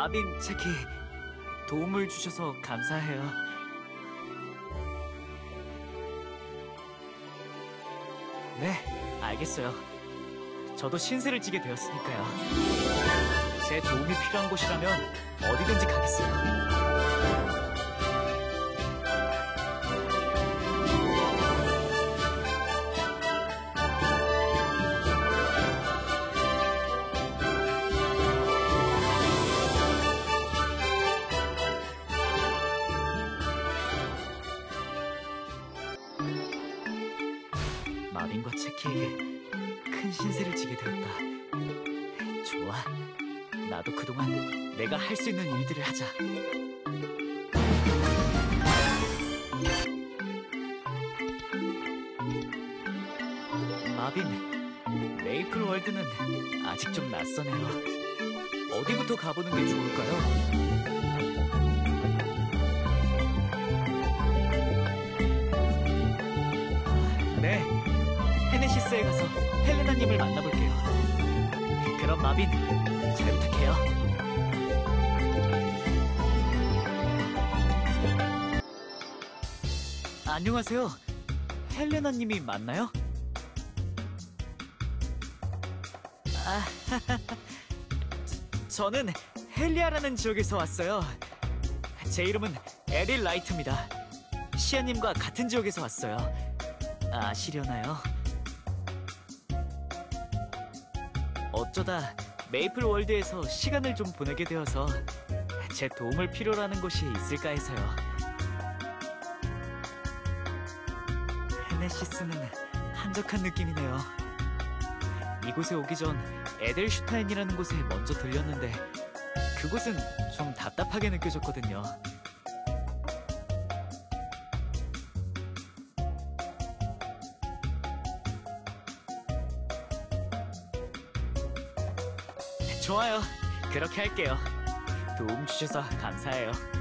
마빈 체키 도움을 주셔서 감사해요. 네, 알겠어요. 저도 신세를 지게 되었으니까요. 제 도움이 필요한 곳이라면 어디든지 가겠어요. 안녕하세요. 헬레나님이 맞나요? 아, 저는 헬리아라는 지역에서 왔어요. 제 이름은 에릴 라이트입니다. 시아님과 같은 지역에서 왔어요. 아시려나요? 어쩌다 메이플 월드에서 시간을 좀 보내게 되어서 제 도움을 필요로 하는 곳이 있을까 해서요. 헤네시스는 한적한 느낌이네요. 이곳에 오기 전 에델슈타인이라는 곳에 먼저 들렸는데 그곳은 좀 답답하게 느껴졌거든요. 좋아요. 그렇게 할게요. 도움 주셔서 감사해요.